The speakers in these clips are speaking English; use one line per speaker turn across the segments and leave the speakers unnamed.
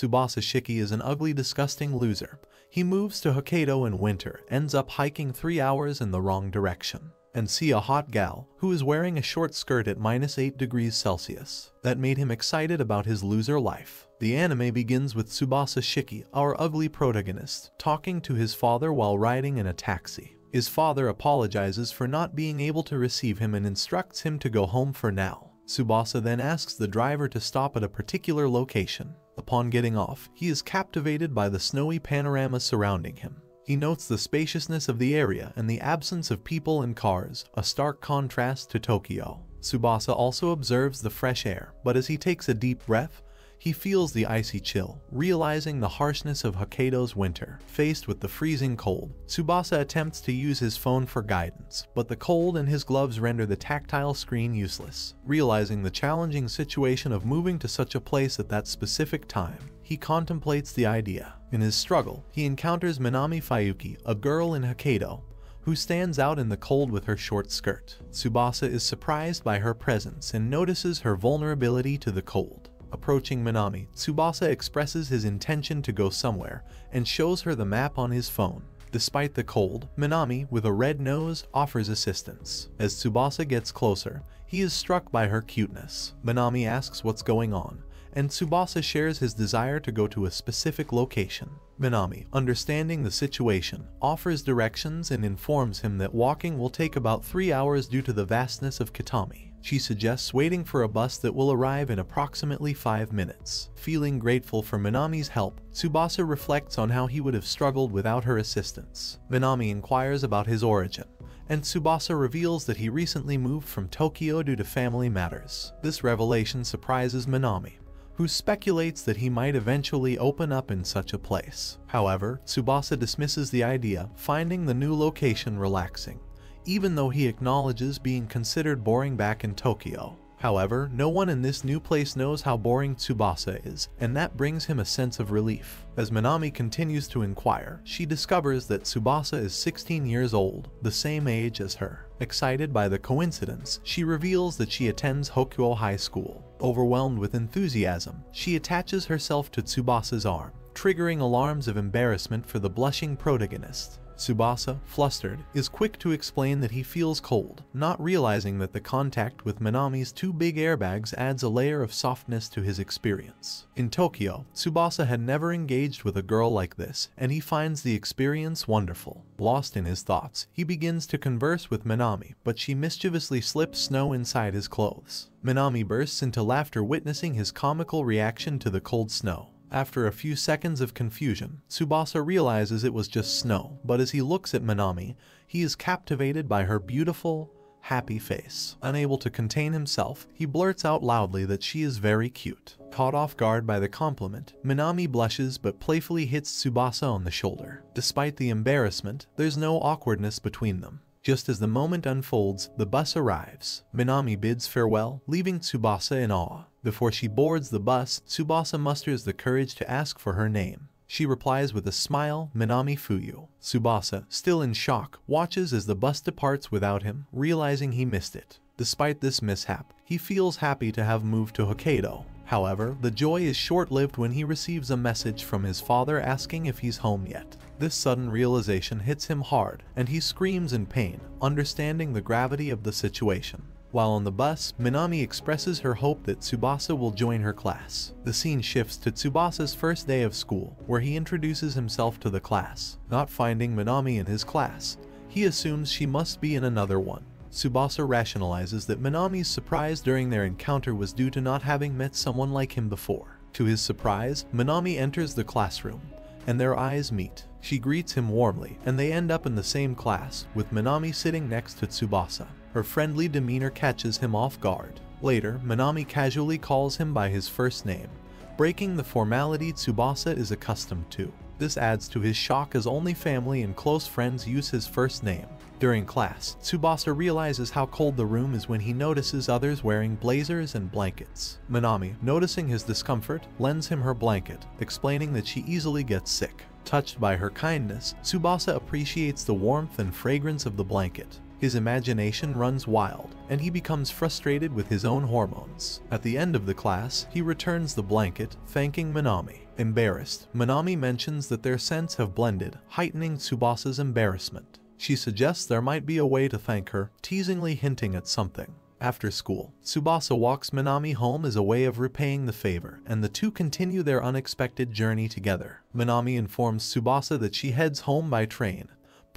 Tsubasa Shiki is an ugly disgusting loser. He moves to Hokkaido in winter, ends up hiking 3 hours in the wrong direction, and see a hot gal who is wearing a short skirt at minus 8 degrees Celsius. That made him excited about his loser life. The anime begins with Tsubasa Shiki, our ugly protagonist, talking to his father while riding in a taxi. His father apologizes for not being able to receive him and instructs him to go home for now. Tsubasa then asks the driver to stop at a particular location. Upon getting off, he is captivated by the snowy panorama surrounding him. He notes the spaciousness of the area and the absence of people and cars, a stark contrast to Tokyo. Tsubasa also observes the fresh air, but as he takes a deep breath, he feels the icy chill, realizing the harshness of Hokkaido's winter. Faced with the freezing cold, Tsubasa attempts to use his phone for guidance, but the cold and his gloves render the tactile screen useless. Realizing the challenging situation of moving to such a place at that specific time, he contemplates the idea. In his struggle, he encounters Minami Fuyuki, a girl in Hokkaido, who stands out in the cold with her short skirt. Tsubasa is surprised by her presence and notices her vulnerability to the cold. Approaching Minami, Tsubasa expresses his intention to go somewhere and shows her the map on his phone. Despite the cold, Minami, with a red nose, offers assistance. As Tsubasa gets closer, he is struck by her cuteness. Minami asks what's going on, and Tsubasa shares his desire to go to a specific location. Minami, understanding the situation, offers directions and informs him that walking will take about 3 hours due to the vastness of Kitami. She suggests waiting for a bus that will arrive in approximately 5 minutes. Feeling grateful for Minami's help, Tsubasa reflects on how he would have struggled without her assistance. Minami inquires about his origin, and Tsubasa reveals that he recently moved from Tokyo due to family matters. This revelation surprises Minami, who speculates that he might eventually open up in such a place. However, Tsubasa dismisses the idea, finding the new location relaxing even though he acknowledges being considered boring back in Tokyo. However, no one in this new place knows how boring Tsubasa is, and that brings him a sense of relief. As Minami continues to inquire, she discovers that Tsubasa is 16 years old, the same age as her. Excited by the coincidence, she reveals that she attends Hokuo High School. Overwhelmed with enthusiasm, she attaches herself to Tsubasa's arm, triggering alarms of embarrassment for the blushing protagonist. Tsubasa, flustered, is quick to explain that he feels cold, not realizing that the contact with Minami's two big airbags adds a layer of softness to his experience. In Tokyo, Tsubasa had never engaged with a girl like this, and he finds the experience wonderful. Lost in his thoughts, he begins to converse with Minami, but she mischievously slips snow inside his clothes. Minami bursts into laughter witnessing his comical reaction to the cold snow. After a few seconds of confusion, Tsubasa realizes it was just snow, but as he looks at Minami, he is captivated by her beautiful, happy face. Unable to contain himself, he blurts out loudly that she is very cute. Caught off guard by the compliment, Minami blushes but playfully hits Tsubasa on the shoulder. Despite the embarrassment, there's no awkwardness between them. Just as the moment unfolds, the bus arrives. Minami bids farewell, leaving Tsubasa in awe. Before she boards the bus, Tsubasa musters the courage to ask for her name. She replies with a smile, Minami Fuyu. Tsubasa, still in shock, watches as the bus departs without him, realizing he missed it. Despite this mishap, he feels happy to have moved to Hokkaido. However, the joy is short-lived when he receives a message from his father asking if he's home yet. This sudden realization hits him hard, and he screams in pain, understanding the gravity of the situation. While on the bus, Minami expresses her hope that Tsubasa will join her class. The scene shifts to Tsubasa's first day of school, where he introduces himself to the class. Not finding Minami in his class, he assumes she must be in another one. Tsubasa rationalizes that Minami's surprise during their encounter was due to not having met someone like him before. To his surprise, Minami enters the classroom, and their eyes meet. She greets him warmly, and they end up in the same class, with Minami sitting next to Tsubasa. Her friendly demeanor catches him off guard. Later, Minami casually calls him by his first name, breaking the formality Tsubasa is accustomed to. This adds to his shock as only family and close friends use his first name. During class, Tsubasa realizes how cold the room is when he notices others wearing blazers and blankets. Minami, noticing his discomfort, lends him her blanket, explaining that she easily gets sick. Touched by her kindness, Tsubasa appreciates the warmth and fragrance of the blanket. His imagination runs wild, and he becomes frustrated with his own hormones. At the end of the class, he returns the blanket, thanking Minami. Embarrassed, Minami mentions that their scents have blended, heightening Tsubasa's embarrassment. She suggests there might be a way to thank her, teasingly hinting at something. After school, Tsubasa walks Minami home as a way of repaying the favor, and the two continue their unexpected journey together. Minami informs Tsubasa that she heads home by train,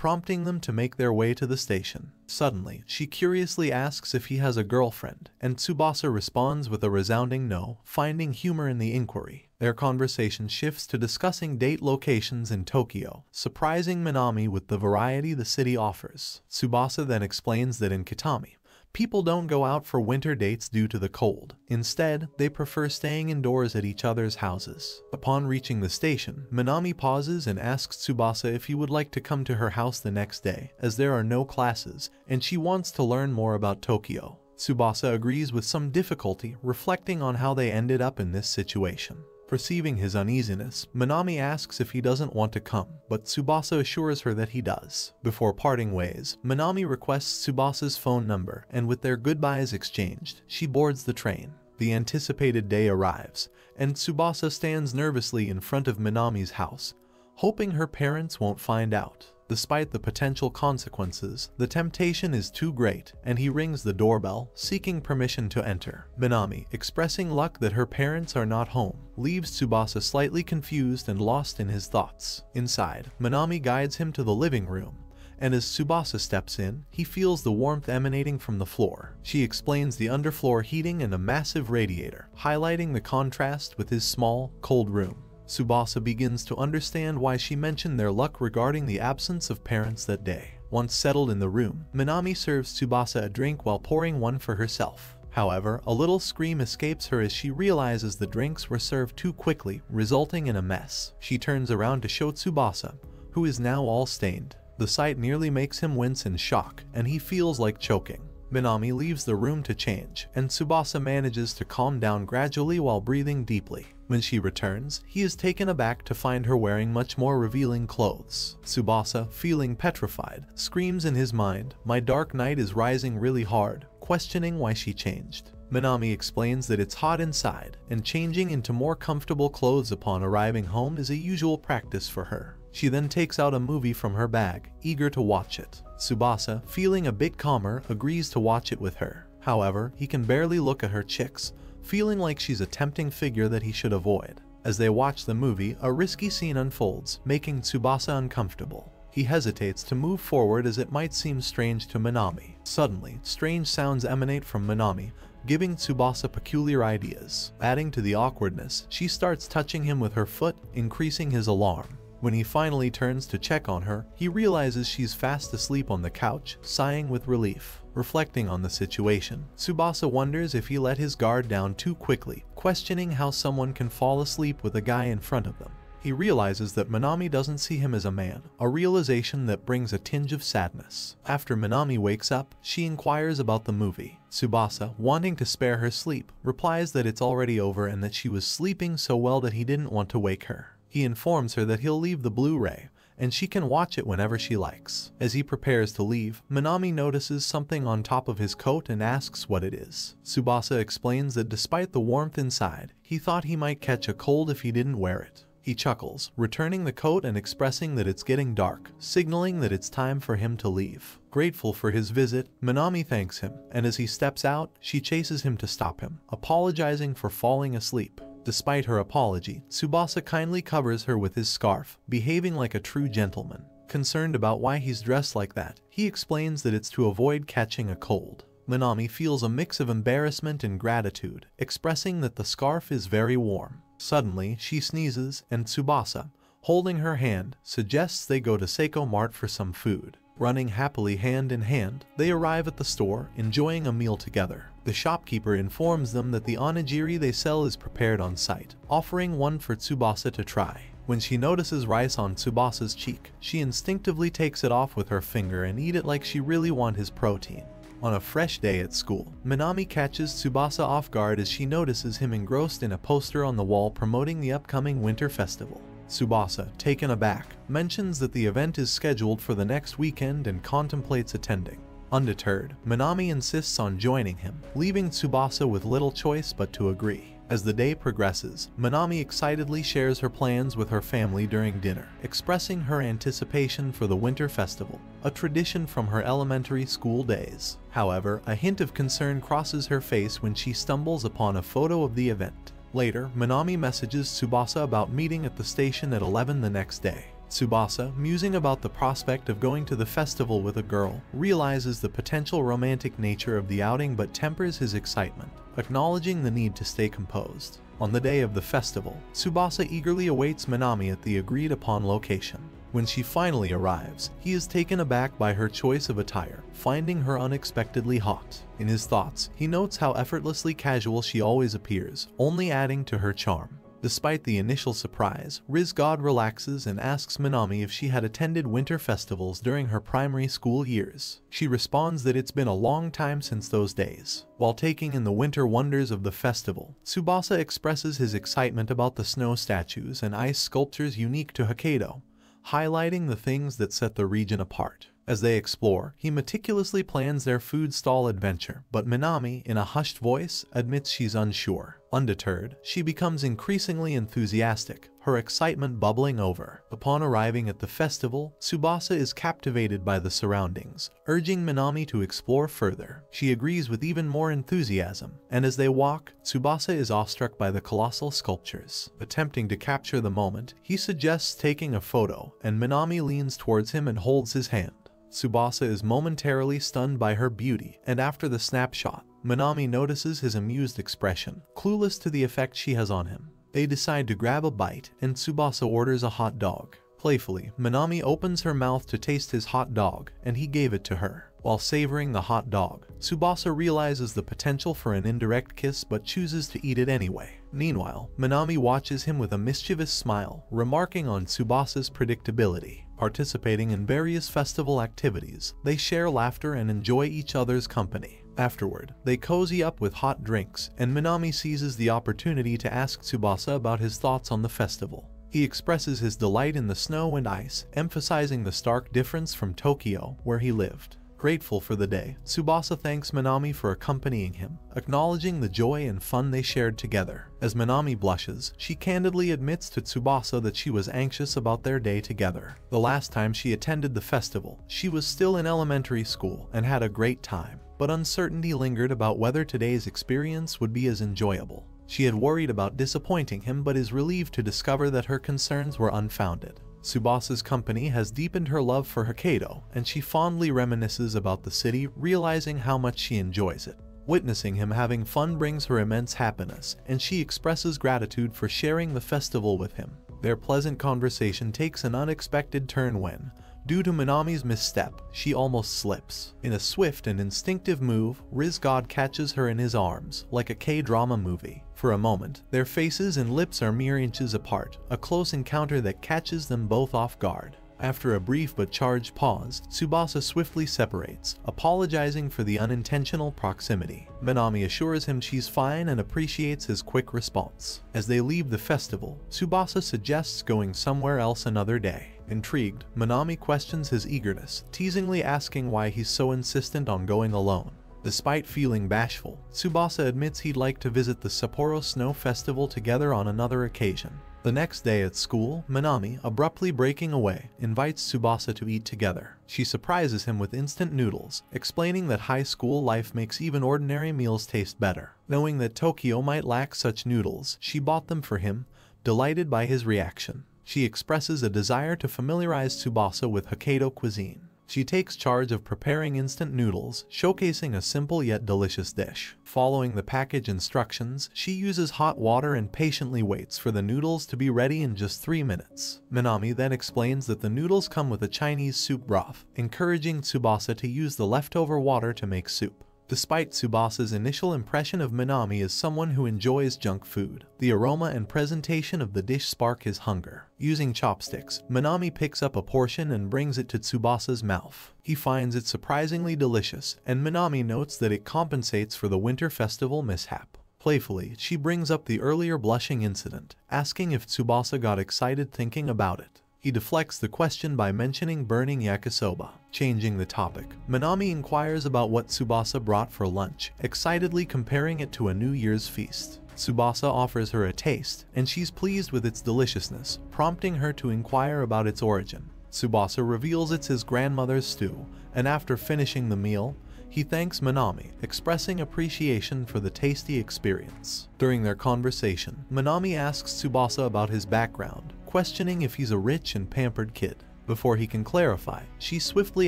prompting them to make their way to the station. Suddenly, she curiously asks if he has a girlfriend, and Tsubasa responds with a resounding no, finding humor in the inquiry. Their conversation shifts to discussing date locations in Tokyo, surprising Minami with the variety the city offers. Tsubasa then explains that in Kitami, People don't go out for winter dates due to the cold. Instead, they prefer staying indoors at each other's houses. Upon reaching the station, Minami pauses and asks Tsubasa if he would like to come to her house the next day, as there are no classes, and she wants to learn more about Tokyo. Tsubasa agrees with some difficulty, reflecting on how they ended up in this situation. Perceiving his uneasiness, Minami asks if he doesn't want to come, but Tsubasa assures her that he does. Before parting ways, Minami requests Tsubasa's phone number, and with their goodbyes exchanged, she boards the train. The anticipated day arrives, and Tsubasa stands nervously in front of Minami's house, hoping her parents won't find out. Despite the potential consequences, the temptation is too great, and he rings the doorbell, seeking permission to enter. Minami, expressing luck that her parents are not home, leaves Tsubasa slightly confused and lost in his thoughts. Inside, Minami guides him to the living room, and as Tsubasa steps in, he feels the warmth emanating from the floor. She explains the underfloor heating and a massive radiator, highlighting the contrast with his small, cold room. Tsubasa begins to understand why she mentioned their luck regarding the absence of parents that day. Once settled in the room, Minami serves Tsubasa a drink while pouring one for herself. However, a little scream escapes her as she realizes the drinks were served too quickly, resulting in a mess. She turns around to show Tsubasa, who is now all stained. The sight nearly makes him wince in shock, and he feels like choking. Minami leaves the room to change, and Tsubasa manages to calm down gradually while breathing deeply. When she returns, he is taken aback to find her wearing much more revealing clothes. Tsubasa, feeling petrified, screams in his mind, my dark knight is rising really hard, questioning why she changed. Minami explains that it's hot inside, and changing into more comfortable clothes upon arriving home is a usual practice for her. She then takes out a movie from her bag, eager to watch it. Tsubasa, feeling a bit calmer, agrees to watch it with her. However, he can barely look at her chicks, feeling like she's a tempting figure that he should avoid. As they watch the movie, a risky scene unfolds, making Tsubasa uncomfortable. He hesitates to move forward as it might seem strange to Minami. Suddenly, strange sounds emanate from Minami, giving Tsubasa peculiar ideas. Adding to the awkwardness, she starts touching him with her foot, increasing his alarm. When he finally turns to check on her, he realizes she's fast asleep on the couch, sighing with relief. Reflecting on the situation, Tsubasa wonders if he let his guard down too quickly, questioning how someone can fall asleep with a guy in front of them. He realizes that Minami doesn't see him as a man, a realization that brings a tinge of sadness. After Minami wakes up, she inquires about the movie. Tsubasa, wanting to spare her sleep, replies that it's already over and that she was sleeping so well that he didn't want to wake her. He informs her that he'll leave the Blu-ray, and she can watch it whenever she likes. As he prepares to leave, Minami notices something on top of his coat and asks what it is. Tsubasa explains that despite the warmth inside, he thought he might catch a cold if he didn't wear it. He chuckles, returning the coat and expressing that it's getting dark, signaling that it's time for him to leave. Grateful for his visit, Minami thanks him, and as he steps out, she chases him to stop him, apologizing for falling asleep. Despite her apology, Tsubasa kindly covers her with his scarf, behaving like a true gentleman. Concerned about why he's dressed like that, he explains that it's to avoid catching a cold. Minami feels a mix of embarrassment and gratitude, expressing that the scarf is very warm. Suddenly, she sneezes, and Tsubasa, holding her hand, suggests they go to Seicomart for some food. Running happily hand in hand, they arrive at the store, enjoying a meal together. The shopkeeper informs them that the onigiri they sell is prepared on site, offering one for Tsubasa to try. When she notices rice on Tsubasa's cheek, she instinctively takes it off with her finger and eat it like she really want his protein. On a fresh day at school, Minami catches Tsubasa off guard as she notices him engrossed in a poster on the wall promoting the upcoming winter festival. Tsubasa, taken aback, mentions that the event is scheduled for the next weekend and contemplates attending. Undeterred, Minami insists on joining him, leaving Tsubasa with little choice but to agree. As the day progresses, Minami excitedly shares her plans with her family during dinner, expressing her anticipation for the Winter Festival, a tradition from her elementary school days. However, a hint of concern crosses her face when she stumbles upon a photo of the event. Later, Minami messages Tsubasa about meeting at the station at 11 the next day. Tsubasa, musing about the prospect of going to the festival with a girl, realizes the potential romantic nature of the outing but tempers his excitement, acknowledging the need to stay composed. On the day of the festival, Tsubasa eagerly awaits Minami at the agreed upon location. When she finally arrives, he is taken aback by her choice of attire, finding her unexpectedly hot. In his thoughts, he notes how effortlessly casual she always appears, only adding to her charm. Despite the initial surprise, Riz God relaxes and asks Minami if she had attended winter festivals during her primary school years. She responds that it's been a long time since those days. While taking in the winter wonders of the festival, Tsubasa expresses his excitement about the snow statues and ice sculptures unique to Hokkaido, highlighting the things that set the region apart. As they explore, he meticulously plans their food stall adventure, but Minami, in a hushed voice, admits she's unsure. Undeterred, she becomes increasingly enthusiastic, her excitement bubbling over. Upon arriving at the festival, Tsubasa is captivated by the surroundings, urging Minami to explore further. She agrees with even more enthusiasm, and as they walk, Tsubasa is awestruck by the colossal sculptures. Attempting to capture the moment, he suggests taking a photo, and Minami leans towards him and holds his hand. Tsubasa is momentarily stunned by her beauty, and after the snapshot, Minami notices his amused expression, clueless to the effect she has on him. They decide to grab a bite, and Tsubasa orders a hot dog. Playfully, Minami opens her mouth to taste his hot dog, and he gave it to her. While savoring the hot dog, Tsubasa realizes the potential for an indirect kiss but chooses to eat it anyway. Meanwhile, Minami watches him with a mischievous smile, remarking on Tsubasa's predictability. Participating in various festival activities, they share laughter and enjoy each other's company. Afterward, they cozy up with hot drinks, and Minami seizes the opportunity to ask Tsubasa about his thoughts on the festival. He expresses his delight in the snow and ice, emphasizing the stark difference from Tokyo, where he lived. Grateful for the day, Tsubasa thanks Minami for accompanying him, acknowledging the joy and fun they shared together. As Minami blushes, she candidly admits to Tsubasa that she was anxious about their day together. The last time she attended the festival, she was still in elementary school and had a great time, but uncertainty lingered about whether today's experience would be as enjoyable. She had worried about disappointing him but is relieved to discover that her concerns were unfounded. Tsubasa's company has deepened her love for Hokkaido, and she fondly reminisces about the city, realizing how much she enjoys it. Witnessing him having fun brings her immense happiness, and she expresses gratitude for sharing the festival with him. Their pleasant conversation takes an unexpected turn when, Due to Minami's misstep, she almost slips. In a swift and instinctive move, Riz God catches her in his arms, like a K-drama movie. For a moment, their faces and lips are mere inches apart, a close encounter that catches them both off guard. After a brief but charged pause, Tsubasa swiftly separates, apologizing for the unintentional proximity. Minami assures him she's fine and appreciates his quick response. As they leave the festival, Tsubasa suggests going somewhere else another day. Intrigued, Minami questions his eagerness, teasingly asking why he's so insistent on going alone. Despite feeling bashful, Tsubasa admits he'd like to visit the Sapporo Snow Festival together on another occasion. The next day at school, Minami, abruptly breaking away, invites Tsubasa to eat together. She surprises him with instant noodles, explaining that high school life makes even ordinary meals taste better. Knowing that Tokyo might lack such noodles, she bought them for him, delighted by his reaction. She expresses a desire to familiarize Tsubasa with Hokkaido cuisine. She takes charge of preparing instant noodles, showcasing a simple yet delicious dish. Following the package instructions, she uses hot water and patiently waits for the noodles to be ready in just 3 minutes. Minami then explains that the noodles come with a Chinese soup broth, encouraging Tsubasa to use the leftover water to make soup. Despite Tsubasa's initial impression of Minami as someone who enjoys junk food, the aroma and presentation of the dish spark his hunger. Using chopsticks, Minami picks up a portion and brings it to Tsubasa's mouth. He finds it surprisingly delicious, and Minami notes that it compensates for the winter festival mishap. Playfully, she brings up the earlier blushing incident, asking if Tsubasa got excited thinking about it. He deflects the question by mentioning burning yakisoba. Changing the topic, Minami inquires about what Tsubasa brought for lunch, excitedly comparing it to a New Year's feast. Tsubasa offers her a taste, and she's pleased with its deliciousness, prompting her to inquire about its origin. Tsubasa reveals it's his grandmother's stew, and after finishing the meal, he thanks Minami, expressing appreciation for the tasty experience. During their conversation, Minami asks Tsubasa about his background, questioning if he's a rich and pampered kid. Before he can clarify, she swiftly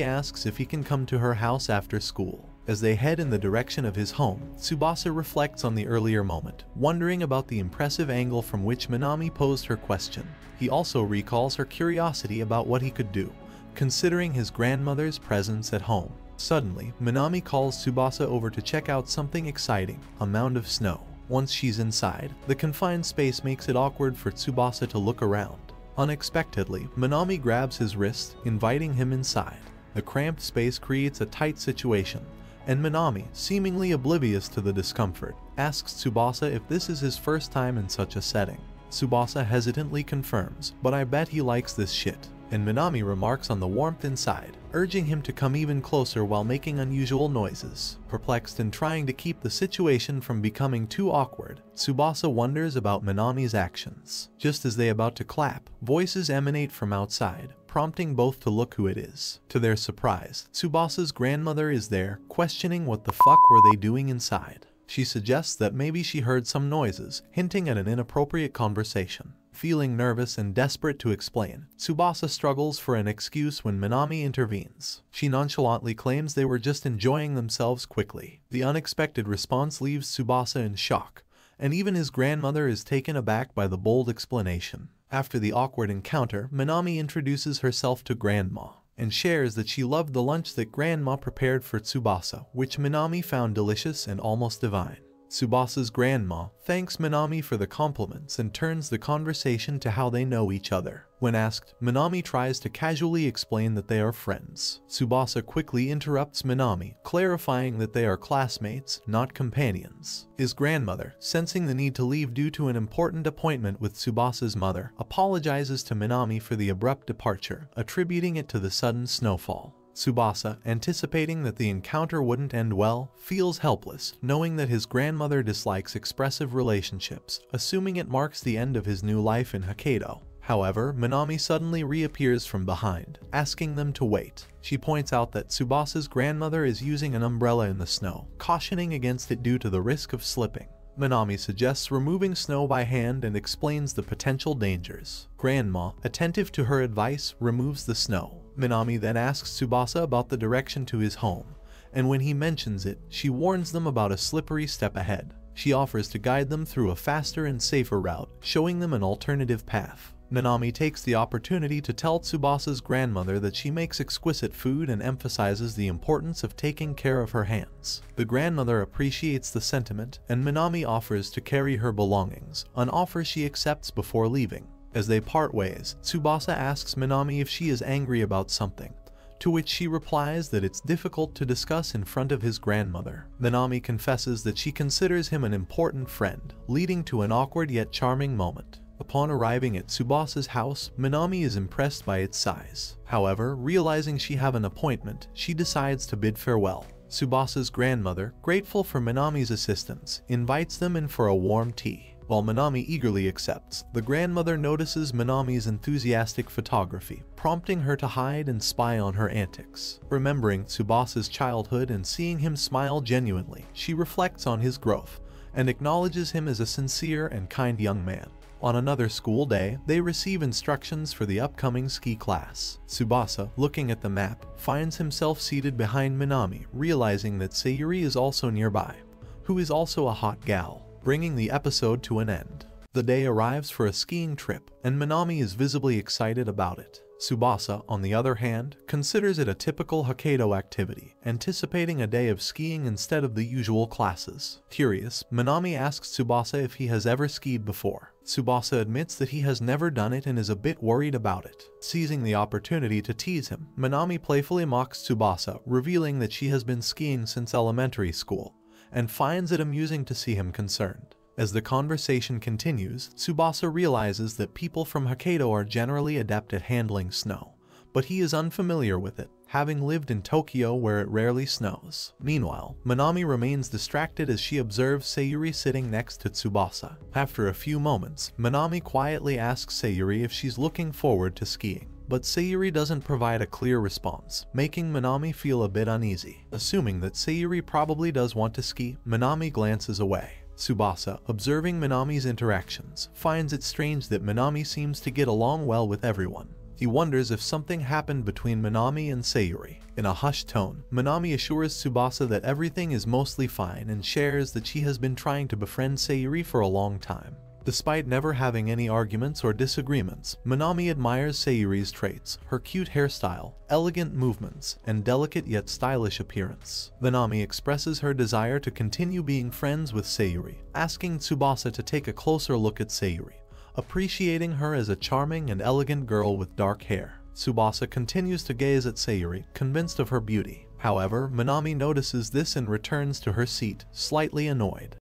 asks if he can come to her house after school. As they head in the direction of his home, Tsubasa reflects on the earlier moment, wondering about the impressive angle from which Minami posed her question. He also recalls her curiosity about what he could do, considering his grandmother's presence at home. Suddenly, Minami calls Tsubasa over to check out something exciting, a mound of snow. Once she's inside, the confined space makes it awkward for Tsubasa to look around. Unexpectedly, Minami grabs his wrist, inviting him inside. The cramped space creates a tight situation, and Minami, seemingly oblivious to the discomfort, asks Tsubasa if this is his first time in such a setting. Tsubasa hesitantly confirms, but I bet he likes this shit and Minami remarks on the warmth inside, urging him to come even closer while making unusual noises. Perplexed and trying to keep the situation from becoming too awkward, Tsubasa wonders about Minami's actions. Just as they about to clap, voices emanate from outside, prompting both to look who it is. To their surprise, Tsubasa's grandmother is there, questioning what the fuck were they doing inside. She suggests that maybe she heard some noises, hinting at an inappropriate conversation. Feeling nervous and desperate to explain, Tsubasa struggles for an excuse when Minami intervenes. She nonchalantly claims they were just enjoying themselves quickly. The unexpected response leaves Tsubasa in shock, and even his grandmother is taken aback by the bold explanation. After the awkward encounter, Minami introduces herself to Grandma and shares that she loved the lunch that Grandma prepared for Tsubasa, which Minami found delicious and almost divine. Tsubasa's grandma thanks Minami for the compliments and turns the conversation to how they know each other. When asked, Minami tries to casually explain that they are friends. Tsubasa quickly interrupts Minami, clarifying that they are classmates, not companions. His grandmother, sensing the need to leave due to an important appointment with Tsubasa's mother, apologizes to Minami for the abrupt departure, attributing it to the sudden snowfall. Tsubasa, anticipating that the encounter wouldn't end well, feels helpless, knowing that his grandmother dislikes expressive relationships, assuming it marks the end of his new life in Hokkaido. However, Minami suddenly reappears from behind, asking them to wait. She points out that Tsubasa's grandmother is using an umbrella in the snow, cautioning against it due to the risk of slipping. Minami suggests removing snow by hand and explains the potential dangers. Grandma, attentive to her advice, removes the snow, Minami then asks Tsubasa about the direction to his home, and when he mentions it, she warns them about a slippery step ahead. She offers to guide them through a faster and safer route, showing them an alternative path. Minami takes the opportunity to tell Tsubasa's grandmother that she makes exquisite food and emphasizes the importance of taking care of her hands. The grandmother appreciates the sentiment, and Minami offers to carry her belongings, an offer she accepts before leaving. As they part ways, Tsubasa asks Minami if she is angry about something, to which she replies that it's difficult to discuss in front of his grandmother. Minami confesses that she considers him an important friend, leading to an awkward yet charming moment. Upon arriving at Tsubasa's house, Minami is impressed by its size. However, realizing she have an appointment, she decides to bid farewell. Tsubasa's grandmother, grateful for Minami's assistance, invites them in for a warm tea. While Minami eagerly accepts, the grandmother notices Minami's enthusiastic photography, prompting her to hide and spy on her antics. Remembering Tsubasa's childhood and seeing him smile genuinely, she reflects on his growth and acknowledges him as a sincere and kind young man. On another school day, they receive instructions for the upcoming ski class. Tsubasa, looking at the map, finds himself seated behind Minami, realizing that Sayuri is also nearby, who is also a hot gal bringing the episode to an end. The day arrives for a skiing trip, and Minami is visibly excited about it. Tsubasa, on the other hand, considers it a typical Hokkaido activity, anticipating a day of skiing instead of the usual classes. Curious, Minami asks Tsubasa if he has ever skied before. Tsubasa admits that he has never done it and is a bit worried about it. Seizing the opportunity to tease him, Minami playfully mocks Tsubasa, revealing that she has been skiing since elementary school and finds it amusing to see him concerned. As the conversation continues, Tsubasa realizes that people from Hokkaido are generally adept at handling snow, but he is unfamiliar with it, having lived in Tokyo where it rarely snows. Meanwhile, Minami remains distracted as she observes Sayuri sitting next to Tsubasa. After a few moments, Minami quietly asks Sayuri if she's looking forward to skiing. But Sayuri doesn't provide a clear response, making Minami feel a bit uneasy. Assuming that Sayuri probably does want to ski, Minami glances away. Tsubasa, observing Minami's interactions, finds it strange that Minami seems to get along well with everyone. He wonders if something happened between Minami and Sayuri. In a hushed tone, Minami assures Tsubasa that everything is mostly fine and shares that she has been trying to befriend Sayuri for a long time. Despite never having any arguments or disagreements, Minami admires Sayuri's traits, her cute hairstyle, elegant movements, and delicate yet stylish appearance. Minami expresses her desire to continue being friends with Sayuri, asking Tsubasa to take a closer look at Sayuri, appreciating her as a charming and elegant girl with dark hair. Tsubasa continues to gaze at Sayuri, convinced of her beauty. However, Minami notices this and returns to her seat, slightly annoyed.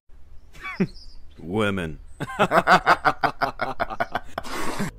Women.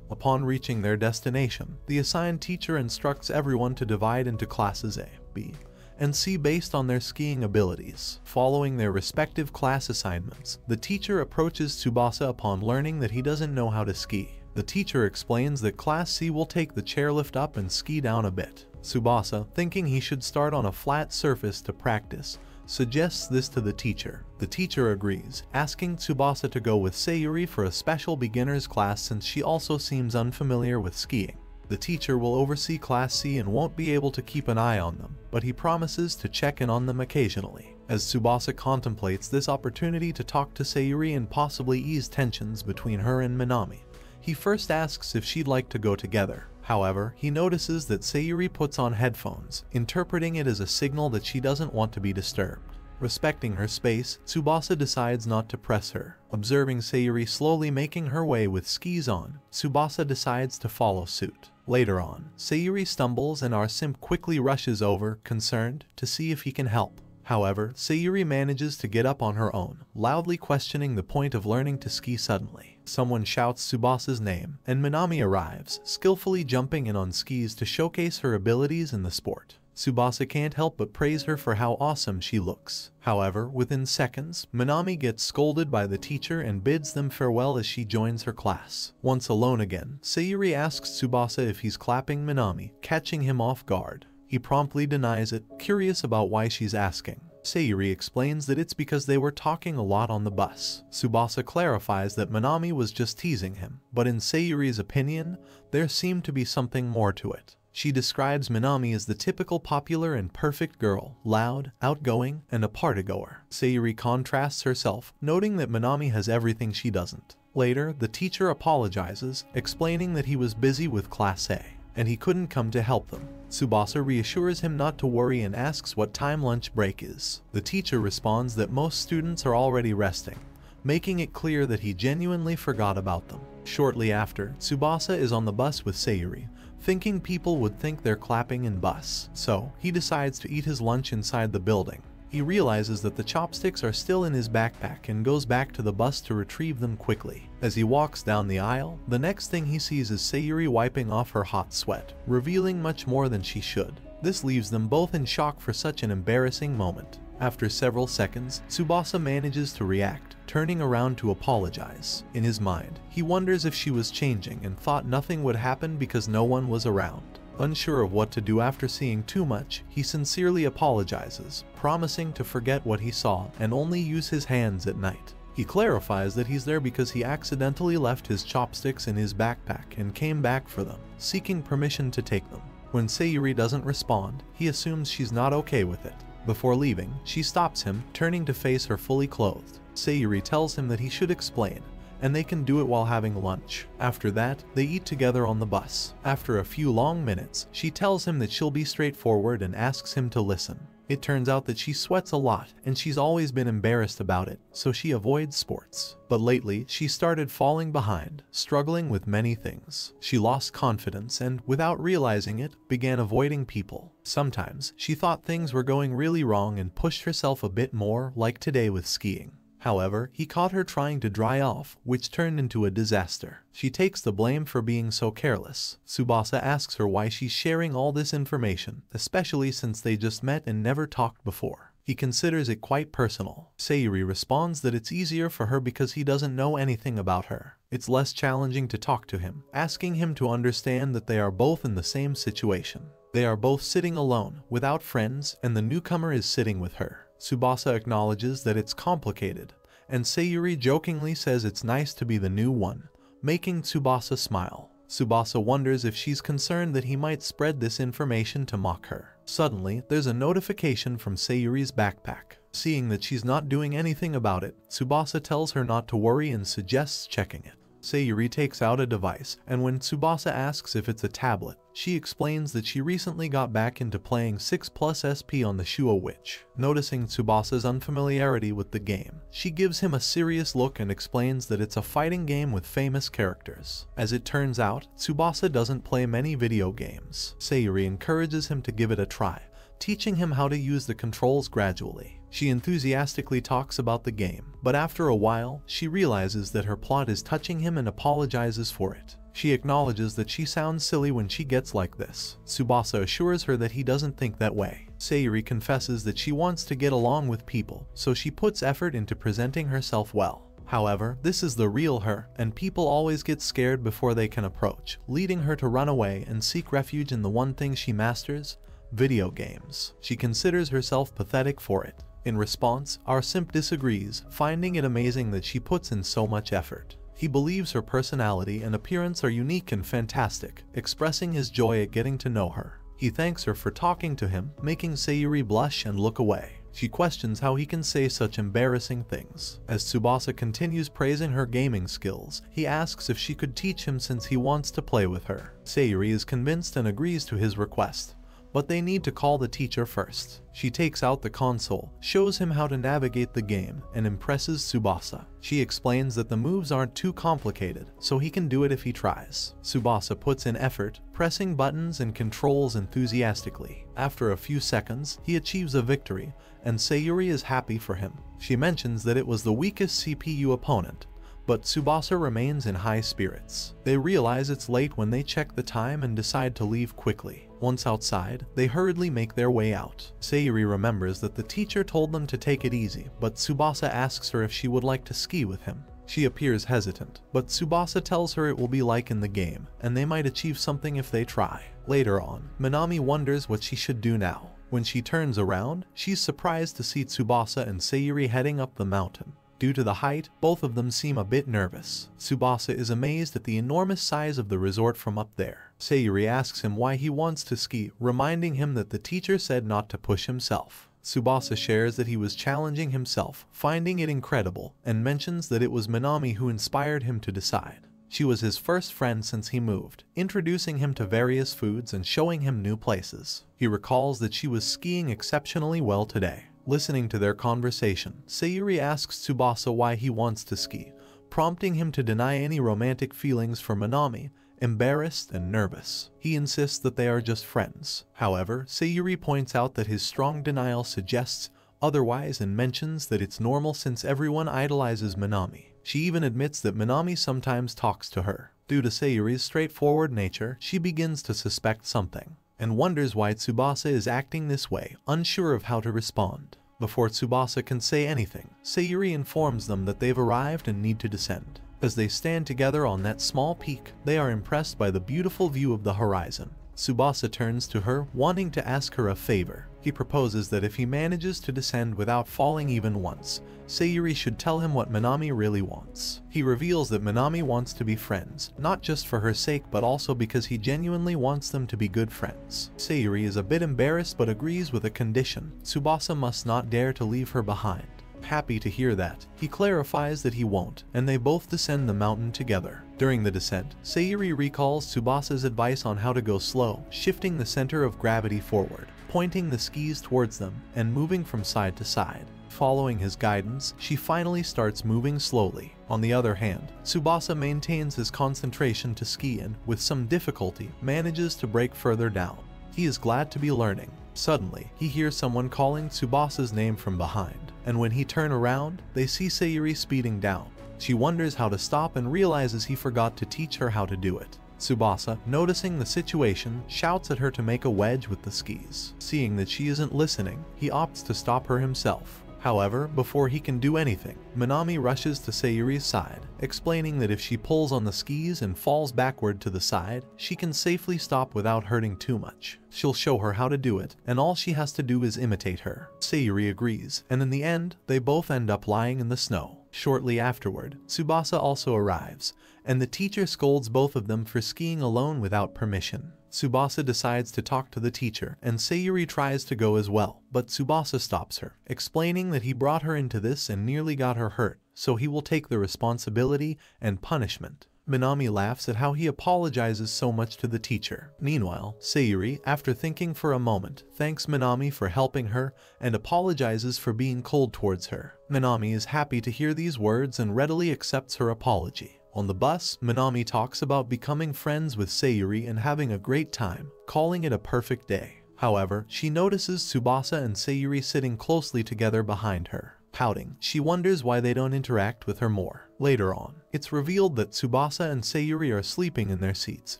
Upon reaching their destination, the assigned teacher instructs everyone to divide into classes A, B, and C based on their skiing abilities. Following their respective class assignments, the teacher approaches Tsubasa upon learning that he doesn't know how to ski. The teacher explains that Class C will take the chairlift up and ski down a bit. Tsubasa, thinking he should start on a flat surface to practice, suggests this to the teacher. The teacher agrees, asking Tsubasa to go with Sayuri for a special beginner's class since she also seems unfamiliar with skiing. The teacher will oversee Class C and won't be able to keep an eye on them, but he promises to check in on them occasionally. As Tsubasa contemplates this opportunity to talk to Sayuri and possibly ease tensions between her and Minami, he first asks if she'd like to go together. However, he notices that Sayuri puts on headphones, interpreting it as a signal that she doesn't want to be disturbed. Respecting her space, Tsubasa decides not to press her. Observing Sayuri slowly making her way with skis on, Tsubasa decides to follow suit. Later on, Sayuri stumbles and our simp quickly rushes over, concerned, to see if he can help. However, Sayuri manages to get up on her own, loudly questioning the point of learning to ski suddenly. Someone shouts Tsubasa's name, and Minami arrives, skillfully jumping in on skis to showcase her abilities in the sport. Tsubasa can't help but praise her for how awesome she looks. However, within seconds, Minami gets scolded by the teacher and bids them farewell as she joins her class. Once alone again, Sayuri asks Tsubasa if he's clapping Minami, catching him off guard. He promptly denies it, curious about why she's asking. Sayuri explains that it's because they were talking a lot on the bus. Tsubasa clarifies that Minami was just teasing him, but in Sayuri's opinion, there seemed to be something more to it. She describes Minami as the typical popular and perfect girl, loud, outgoing, and a partygoer. Sayuri contrasts herself, noting that Minami has everything she doesn't. Later, the teacher apologizes, explaining that he was busy with Class A and he couldn't come to help them. Tsubasa reassures him not to worry and asks what time lunch break is. The teacher responds that most students are already resting, making it clear that he genuinely forgot about them. Shortly after, Tsubasa is on the bus with Sayuri, thinking people would think they're clapping in bus, so he decides to eat his lunch inside the building. He realizes that the chopsticks are still in his backpack and goes back to the bus to retrieve them quickly. As he walks down the aisle, the next thing he sees is Sayuri wiping off her hot sweat, revealing much more than she should. This leaves them both in shock for such an embarrassing moment. After several seconds, Tsubasa manages to react, turning around to apologize. In his mind, he wonders if she was changing and thought nothing would happen because no one was around. Unsure of what to do after seeing too much, he sincerely apologizes, promising to forget what he saw and only use his hands at night. He clarifies that he's there because he accidentally left his chopsticks in his backpack and came back for them, seeking permission to take them. When Sayuri doesn't respond, he assumes she's not okay with it. Before leaving, she stops him, turning to face her fully clothed. Sayuri tells him that he should explain, and they can do it while having lunch. After that, they eat together on the bus. After a few long minutes, she tells him that she'll be straightforward and asks him to listen. It turns out that she sweats a lot and she's always been embarrassed about it, so she avoids sports. But lately, she started falling behind, struggling with many things. She lost confidence and, without realizing it, began avoiding people. Sometimes, she thought things were going really wrong and pushed herself a bit more, like today with skiing. However, he caught her trying to dry off, which turned into a disaster. She takes the blame for being so careless. Tsubasa asks her why she's sharing all this information, especially since they just met and never talked before. He considers it quite personal. Sayuri responds that it's easier for her because he doesn't know anything about her. It's less challenging to talk to him, asking him to understand that they are both in the same situation. They are both sitting alone, without friends, and the newcomer is sitting with her. Tsubasa acknowledges that it's complicated, and Sayuri jokingly says it's nice to be the new one, making Tsubasa smile. Tsubasa wonders if she's concerned that he might spread this information to mock her. Suddenly, there's a notification from Sayuri's backpack. Seeing that she's not doing anything about it, Tsubasa tells her not to worry and suggests checking it. Sayuri takes out a device, and when Tsubasa asks if it's a tablet, she explains that she recently got back into playing 6 plus SP on the Shua Witch. Noticing Tsubasa's unfamiliarity with the game, she gives him a serious look and explains that it's a fighting game with famous characters. As it turns out, Tsubasa doesn't play many video games. Sayuri encourages him to give it a try, teaching him how to use the controls gradually. She enthusiastically talks about the game, but after a while, she realizes that her plot is touching him and apologizes for it. She acknowledges that she sounds silly when she gets like this. Tsubasa assures her that he doesn't think that way. Sayuri confesses that she wants to get along with people, so she puts effort into presenting herself well. However, this is the real her, and people always get scared before they can approach, leading her to run away and seek refuge in the one thing she masters, video games. She considers herself pathetic for it. In response, our simp disagrees, finding it amazing that she puts in so much effort. He believes her personality and appearance are unique and fantastic, expressing his joy at getting to know her. He thanks her for talking to him, making Sayuri blush and look away. She questions how he can say such embarrassing things. As Tsubasa continues praising her gaming skills, he asks if she could teach him since he wants to play with her. Sayuri is convinced and agrees to his request but they need to call the teacher first. She takes out the console, shows him how to navigate the game, and impresses Tsubasa. She explains that the moves aren't too complicated, so he can do it if he tries. Tsubasa puts in effort, pressing buttons and controls enthusiastically. After a few seconds, he achieves a victory, and Sayuri is happy for him. She mentions that it was the weakest CPU opponent, but Tsubasa remains in high spirits. They realize it's late when they check the time and decide to leave quickly. Once outside, they hurriedly make their way out. Sayuri remembers that the teacher told them to take it easy, but Tsubasa asks her if she would like to ski with him. She appears hesitant, but Tsubasa tells her it will be like in the game, and they might achieve something if they try. Later on, Minami wonders what she should do now. When she turns around, she's surprised to see Tsubasa and Sayuri heading up the mountain. Due to the height, both of them seem a bit nervous. Tsubasa is amazed at the enormous size of the resort from up there. Sayuri asks him why he wants to ski, reminding him that the teacher said not to push himself. Tsubasa shares that he was challenging himself, finding it incredible, and mentions that it was Minami who inspired him to decide. She was his first friend since he moved, introducing him to various foods and showing him new places. He recalls that she was skiing exceptionally well today. Listening to their conversation, Sayuri asks Tsubasa why he wants to ski, prompting him to deny any romantic feelings for Minami, embarrassed and nervous. He insists that they are just friends. However, Sayuri points out that his strong denial suggests otherwise and mentions that it's normal since everyone idolizes Minami. She even admits that Minami sometimes talks to her. Due to Sayuri's straightforward nature, she begins to suspect something and wonders why Tsubasa is acting this way, unsure of how to respond. Before Tsubasa can say anything, Sayuri informs them that they've arrived and need to descend. As they stand together on that small peak, they are impressed by the beautiful view of the horizon. Tsubasa turns to her, wanting to ask her a favor. He proposes that if he manages to descend without falling even once, Sayuri should tell him what Minami really wants. He reveals that Minami wants to be friends, not just for her sake but also because he genuinely wants them to be good friends. Sayuri is a bit embarrassed but agrees with a condition. Tsubasa must not dare to leave her behind. Happy to hear that, he clarifies that he won't, and they both descend the mountain together. During the descent, Sayuri recalls Tsubasa's advice on how to go slow, shifting the center of gravity forward, pointing the skis towards them, and moving from side to side. Following his guidance, she finally starts moving slowly. On the other hand, Tsubasa maintains his concentration to ski and, with some difficulty, manages to break further down. He is glad to be learning. Suddenly, he hears someone calling Tsubasa's name from behind and when he turn around, they see Sayuri speeding down. She wonders how to stop and realizes he forgot to teach her how to do it. Tsubasa, noticing the situation, shouts at her to make a wedge with the skis. Seeing that she isn't listening, he opts to stop her himself. However, before he can do anything, Minami rushes to Sayuri's side, explaining that if she pulls on the skis and falls backward to the side, she can safely stop without hurting too much. She'll show her how to do it, and all she has to do is imitate her. Sayuri agrees, and in the end, they both end up lying in the snow. Shortly afterward, Tsubasa also arrives, and the teacher scolds both of them for skiing alone without permission. Tsubasa decides to talk to the teacher, and Sayuri tries to go as well, but Tsubasa stops her, explaining that he brought her into this and nearly got her hurt, so he will take the responsibility and punishment. Minami laughs at how he apologizes so much to the teacher. Meanwhile, Sayuri, after thinking for a moment, thanks Minami for helping her and apologizes for being cold towards her. Minami is happy to hear these words and readily accepts her apology. On the bus, Minami talks about becoming friends with Sayuri and having a great time, calling it a perfect day. However, she notices Tsubasa and Sayuri sitting closely together behind her. Pouting, she wonders why they don't interact with her more. Later on, it's revealed that Tsubasa and Sayuri are sleeping in their seats,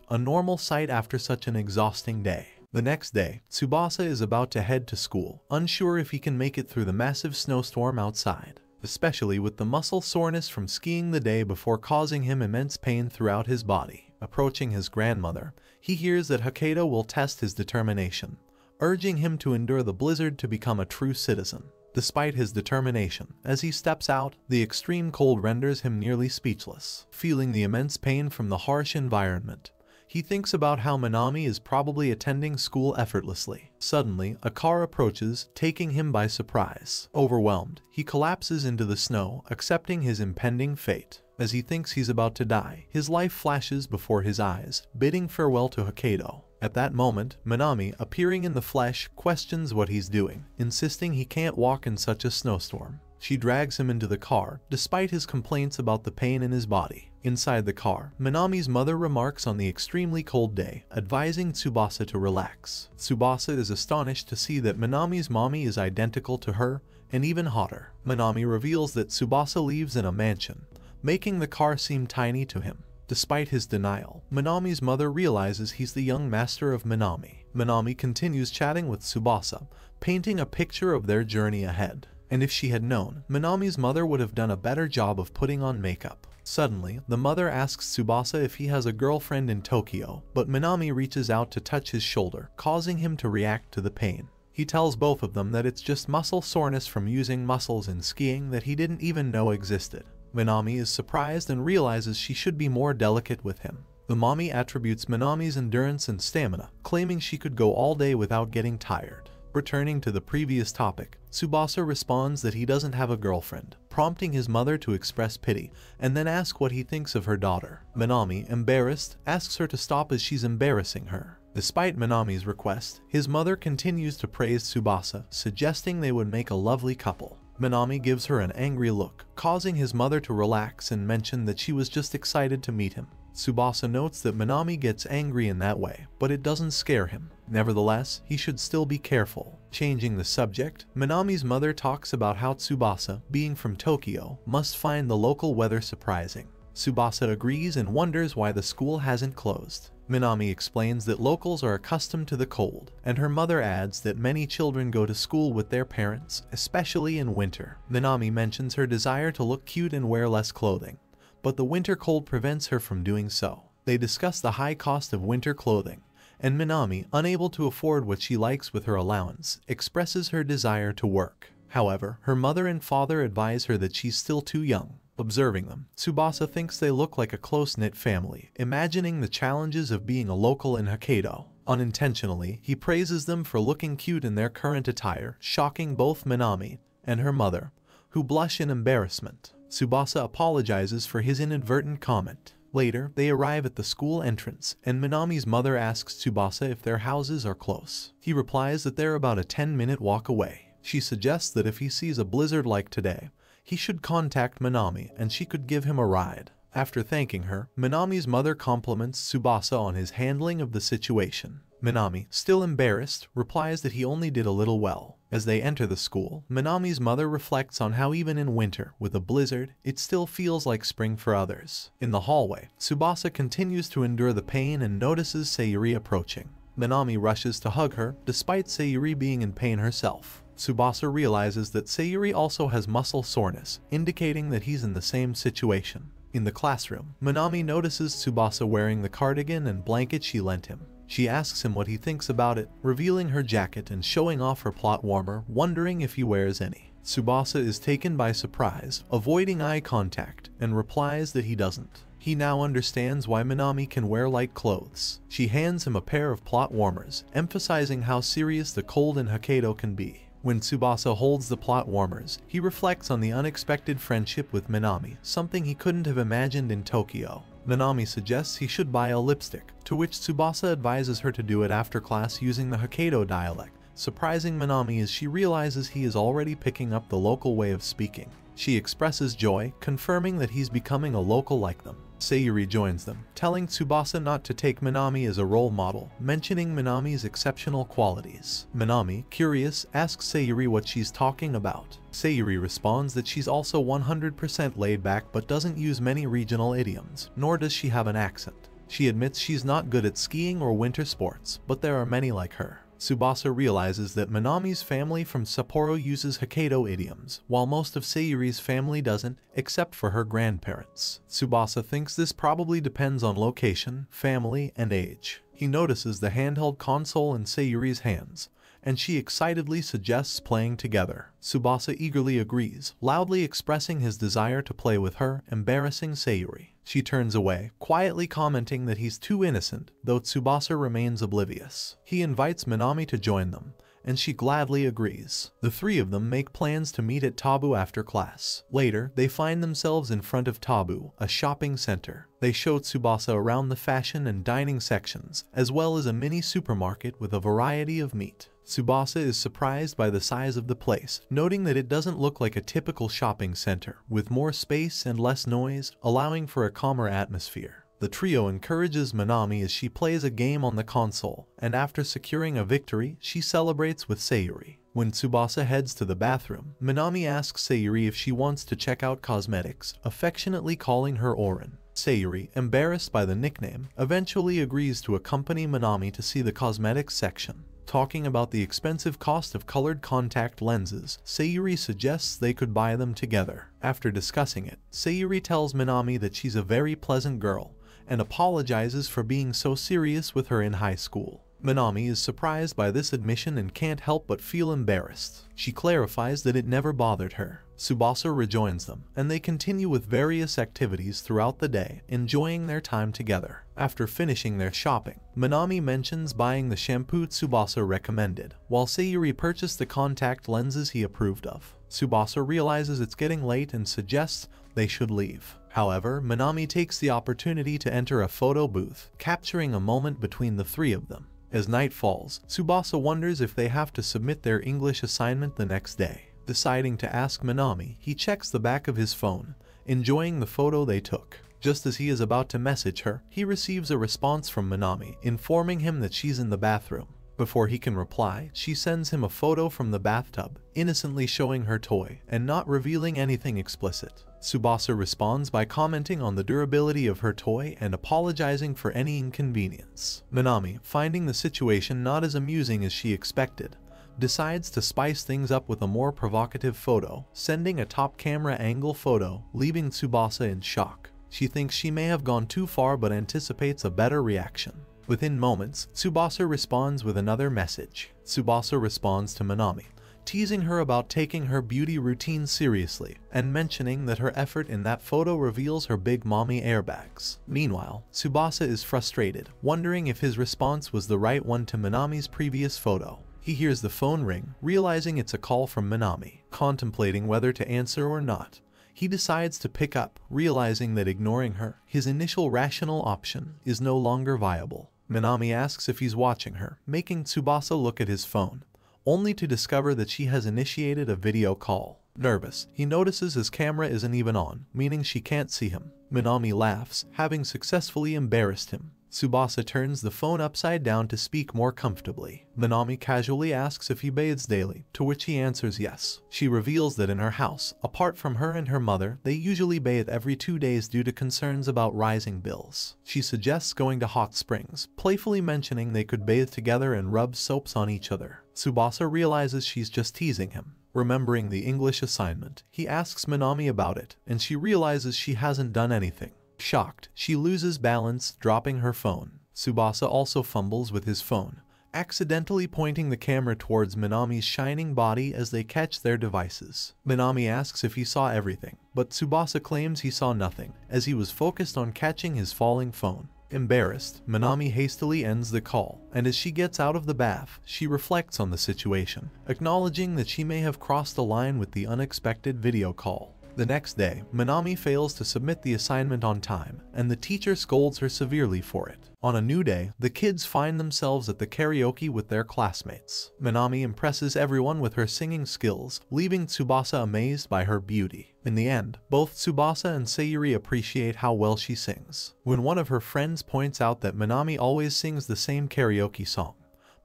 a normal sight after such an exhausting day. The next day, Tsubasa is about to head to school, unsure if he can make it through the massive snowstorm outside especially with the muscle soreness from skiing the day before causing him immense pain throughout his body. Approaching his grandmother, he hears that Hokkaido will test his determination, urging him to endure the blizzard to become a true citizen. Despite his determination, as he steps out, the extreme cold renders him nearly speechless. Feeling the immense pain from the harsh environment, he thinks about how Minami is probably attending school effortlessly. Suddenly, a car approaches, taking him by surprise. Overwhelmed, he collapses into the snow, accepting his impending fate. As he thinks he's about to die, his life flashes before his eyes, bidding farewell to Hokkaido. At that moment, Minami, appearing in the flesh, questions what he's doing, insisting he can't walk in such a snowstorm. She drags him into the car, despite his complaints about the pain in his body. Inside the car, Minami's mother remarks on the extremely cold day, advising Tsubasa to relax. Tsubasa is astonished to see that Minami's mommy is identical to her, and even hotter. Minami reveals that Tsubasa lives in a mansion, making the car seem tiny to him. Despite his denial, Minami's mother realizes he's the young master of Minami. Minami continues chatting with Tsubasa, painting a picture of their journey ahead and if she had known, Minami's mother would have done a better job of putting on makeup. Suddenly, the mother asks Tsubasa if he has a girlfriend in Tokyo, but Minami reaches out to touch his shoulder, causing him to react to the pain. He tells both of them that it's just muscle soreness from using muscles in skiing that he didn't even know existed. Minami is surprised and realizes she should be more delicate with him. The mommy attributes Minami's endurance and stamina, claiming she could go all day without getting tired. Returning to the previous topic, Tsubasa responds that he doesn't have a girlfriend, prompting his mother to express pity and then ask what he thinks of her daughter. Minami, embarrassed, asks her to stop as she's embarrassing her. Despite Minami's request, his mother continues to praise Tsubasa, suggesting they would make a lovely couple. Minami gives her an angry look, causing his mother to relax and mention that she was just excited to meet him. Tsubasa notes that Minami gets angry in that way, but it doesn't scare him. Nevertheless, he should still be careful. Changing the subject, Minami's mother talks about how Tsubasa, being from Tokyo, must find the local weather surprising. Tsubasa agrees and wonders why the school hasn't closed. Minami explains that locals are accustomed to the cold, and her mother adds that many children go to school with their parents, especially in winter. Minami mentions her desire to look cute and wear less clothing, but the winter cold prevents her from doing so. They discuss the high cost of winter clothing, and Minami, unable to afford what she likes with her allowance, expresses her desire to work. However, her mother and father advise her that she's still too young. Observing them, Tsubasa thinks they look like a close-knit family, imagining the challenges of being a local in Hokkaido. Unintentionally, he praises them for looking cute in their current attire, shocking both Minami and her mother, who blush in embarrassment. Tsubasa apologizes for his inadvertent comment. Later, they arrive at the school entrance, and Minami's mother asks Tsubasa if their houses are close. He replies that they're about a 10-minute walk away. She suggests that if he sees a blizzard like today, he should contact Minami and she could give him a ride. After thanking her, Minami's mother compliments Tsubasa on his handling of the situation. Minami, still embarrassed, replies that he only did a little well. As they enter the school, Minami's mother reflects on how even in winter, with a blizzard, it still feels like spring for others. In the hallway, Tsubasa continues to endure the pain and notices Sayuri approaching. Minami rushes to hug her, despite Sayuri being in pain herself. Tsubasa realizes that Sayuri also has muscle soreness, indicating that he's in the same situation. In the classroom, Minami notices Tsubasa wearing the cardigan and blanket she lent him. She asks him what he thinks about it, revealing her jacket and showing off her plot warmer, wondering if he wears any. Tsubasa is taken by surprise, avoiding eye contact, and replies that he doesn't. He now understands why Minami can wear light clothes. She hands him a pair of plot warmers, emphasizing how serious the cold in Hokkaido can be. When Tsubasa holds the plot warmers, he reflects on the unexpected friendship with Minami, something he couldn't have imagined in Tokyo. Minami suggests he should buy a lipstick, to which Tsubasa advises her to do it after class using the Hokkaido dialect, surprising Minami as she realizes he is already picking up the local way of speaking. She expresses joy, confirming that he's becoming a local like them. Sayuri joins them, telling Tsubasa not to take Minami as a role model, mentioning Minami's exceptional qualities. Minami, curious, asks Sayuri what she's talking about. Sayuri responds that she's also 100% laid back but doesn't use many regional idioms, nor does she have an accent. She admits she's not good at skiing or winter sports, but there are many like her. Tsubasa realizes that Minami's family from Sapporo uses Hokkaido idioms, while most of Sayuri's family doesn't, except for her grandparents. Tsubasa thinks this probably depends on location, family, and age. He notices the handheld console in Sayuri's hands, and she excitedly suggests playing together. Tsubasa eagerly agrees, loudly expressing his desire to play with her, embarrassing Sayuri. She turns away, quietly commenting that he's too innocent, though Tsubasa remains oblivious. He invites Minami to join them, and she gladly agrees. The three of them make plans to meet at Tabu after class. Later, they find themselves in front of Tabu, a shopping center. They show Tsubasa around the fashion and dining sections, as well as a mini supermarket with a variety of meat. Tsubasa is surprised by the size of the place, noting that it doesn't look like a typical shopping center, with more space and less noise, allowing for a calmer atmosphere. The trio encourages Minami as she plays a game on the console, and after securing a victory, she celebrates with Sayuri. When Tsubasa heads to the bathroom, Minami asks Sayuri if she wants to check out cosmetics, affectionately calling her Orin. Sayuri, embarrassed by the nickname, eventually agrees to accompany Minami to see the cosmetics section. Talking about the expensive cost of colored contact lenses, Sayuri suggests they could buy them together. After discussing it, Sayuri tells Minami that she's a very pleasant girl and apologizes for being so serious with her in high school. Minami is surprised by this admission and can't help but feel embarrassed. She clarifies that it never bothered her. Tsubasa rejoins them, and they continue with various activities throughout the day, enjoying their time together. After finishing their shopping, Minami mentions buying the shampoo Tsubasa recommended, while Sayuri purchased the contact lenses he approved of. Tsubasa realizes it's getting late and suggests they should leave. However, Minami takes the opportunity to enter a photo booth, capturing a moment between the three of them. As night falls, Tsubasa wonders if they have to submit their English assignment the next day. Deciding to ask Minami, he checks the back of his phone, enjoying the photo they took. Just as he is about to message her, he receives a response from Minami, informing him that she's in the bathroom. Before he can reply, she sends him a photo from the bathtub, innocently showing her toy and not revealing anything explicit. Tsubasa responds by commenting on the durability of her toy and apologizing for any inconvenience. Minami, finding the situation not as amusing as she expected, decides to spice things up with a more provocative photo, sending a top camera angle photo, leaving Tsubasa in shock. She thinks she may have gone too far but anticipates a better reaction. Within moments, Tsubasa responds with another message. Tsubasa responds to Minami, teasing her about taking her beauty routine seriously and mentioning that her effort in that photo reveals her big mommy airbags. Meanwhile, Tsubasa is frustrated, wondering if his response was the right one to Minami's previous photo. He hears the phone ring, realizing it's a call from Minami. Contemplating whether to answer or not, he decides to pick up, realizing that ignoring her, his initial rational option, is no longer viable. Minami asks if he's watching her, making Tsubasa look at his phone, only to discover that she has initiated a video call. Nervous, he notices his camera isn't even on, meaning she can't see him. Minami laughs, having successfully embarrassed him. Tsubasa turns the phone upside down to speak more comfortably. Minami casually asks if he bathes daily, to which he answers yes. She reveals that in her house, apart from her and her mother, they usually bathe every two days due to concerns about rising bills. She suggests going to hot springs, playfully mentioning they could bathe together and rub soaps on each other. Tsubasa realizes she's just teasing him. Remembering the English assignment, he asks Minami about it, and she realizes she hasn't done anything. Shocked, she loses balance, dropping her phone. Tsubasa also fumbles with his phone, accidentally pointing the camera towards Minami's shining body as they catch their devices. Minami asks if he saw everything, but Tsubasa claims he saw nothing, as he was focused on catching his falling phone. Embarrassed, Minami hastily ends the call, and as she gets out of the bath, she reflects on the situation, acknowledging that she may have crossed the line with the unexpected video call. The next day, Minami fails to submit the assignment on time, and the teacher scolds her severely for it. On a new day, the kids find themselves at the karaoke with their classmates. Minami impresses everyone with her singing skills, leaving Tsubasa amazed by her beauty. In the end, both Tsubasa and Sayuri appreciate how well she sings. When one of her friends points out that Minami always sings the same karaoke song,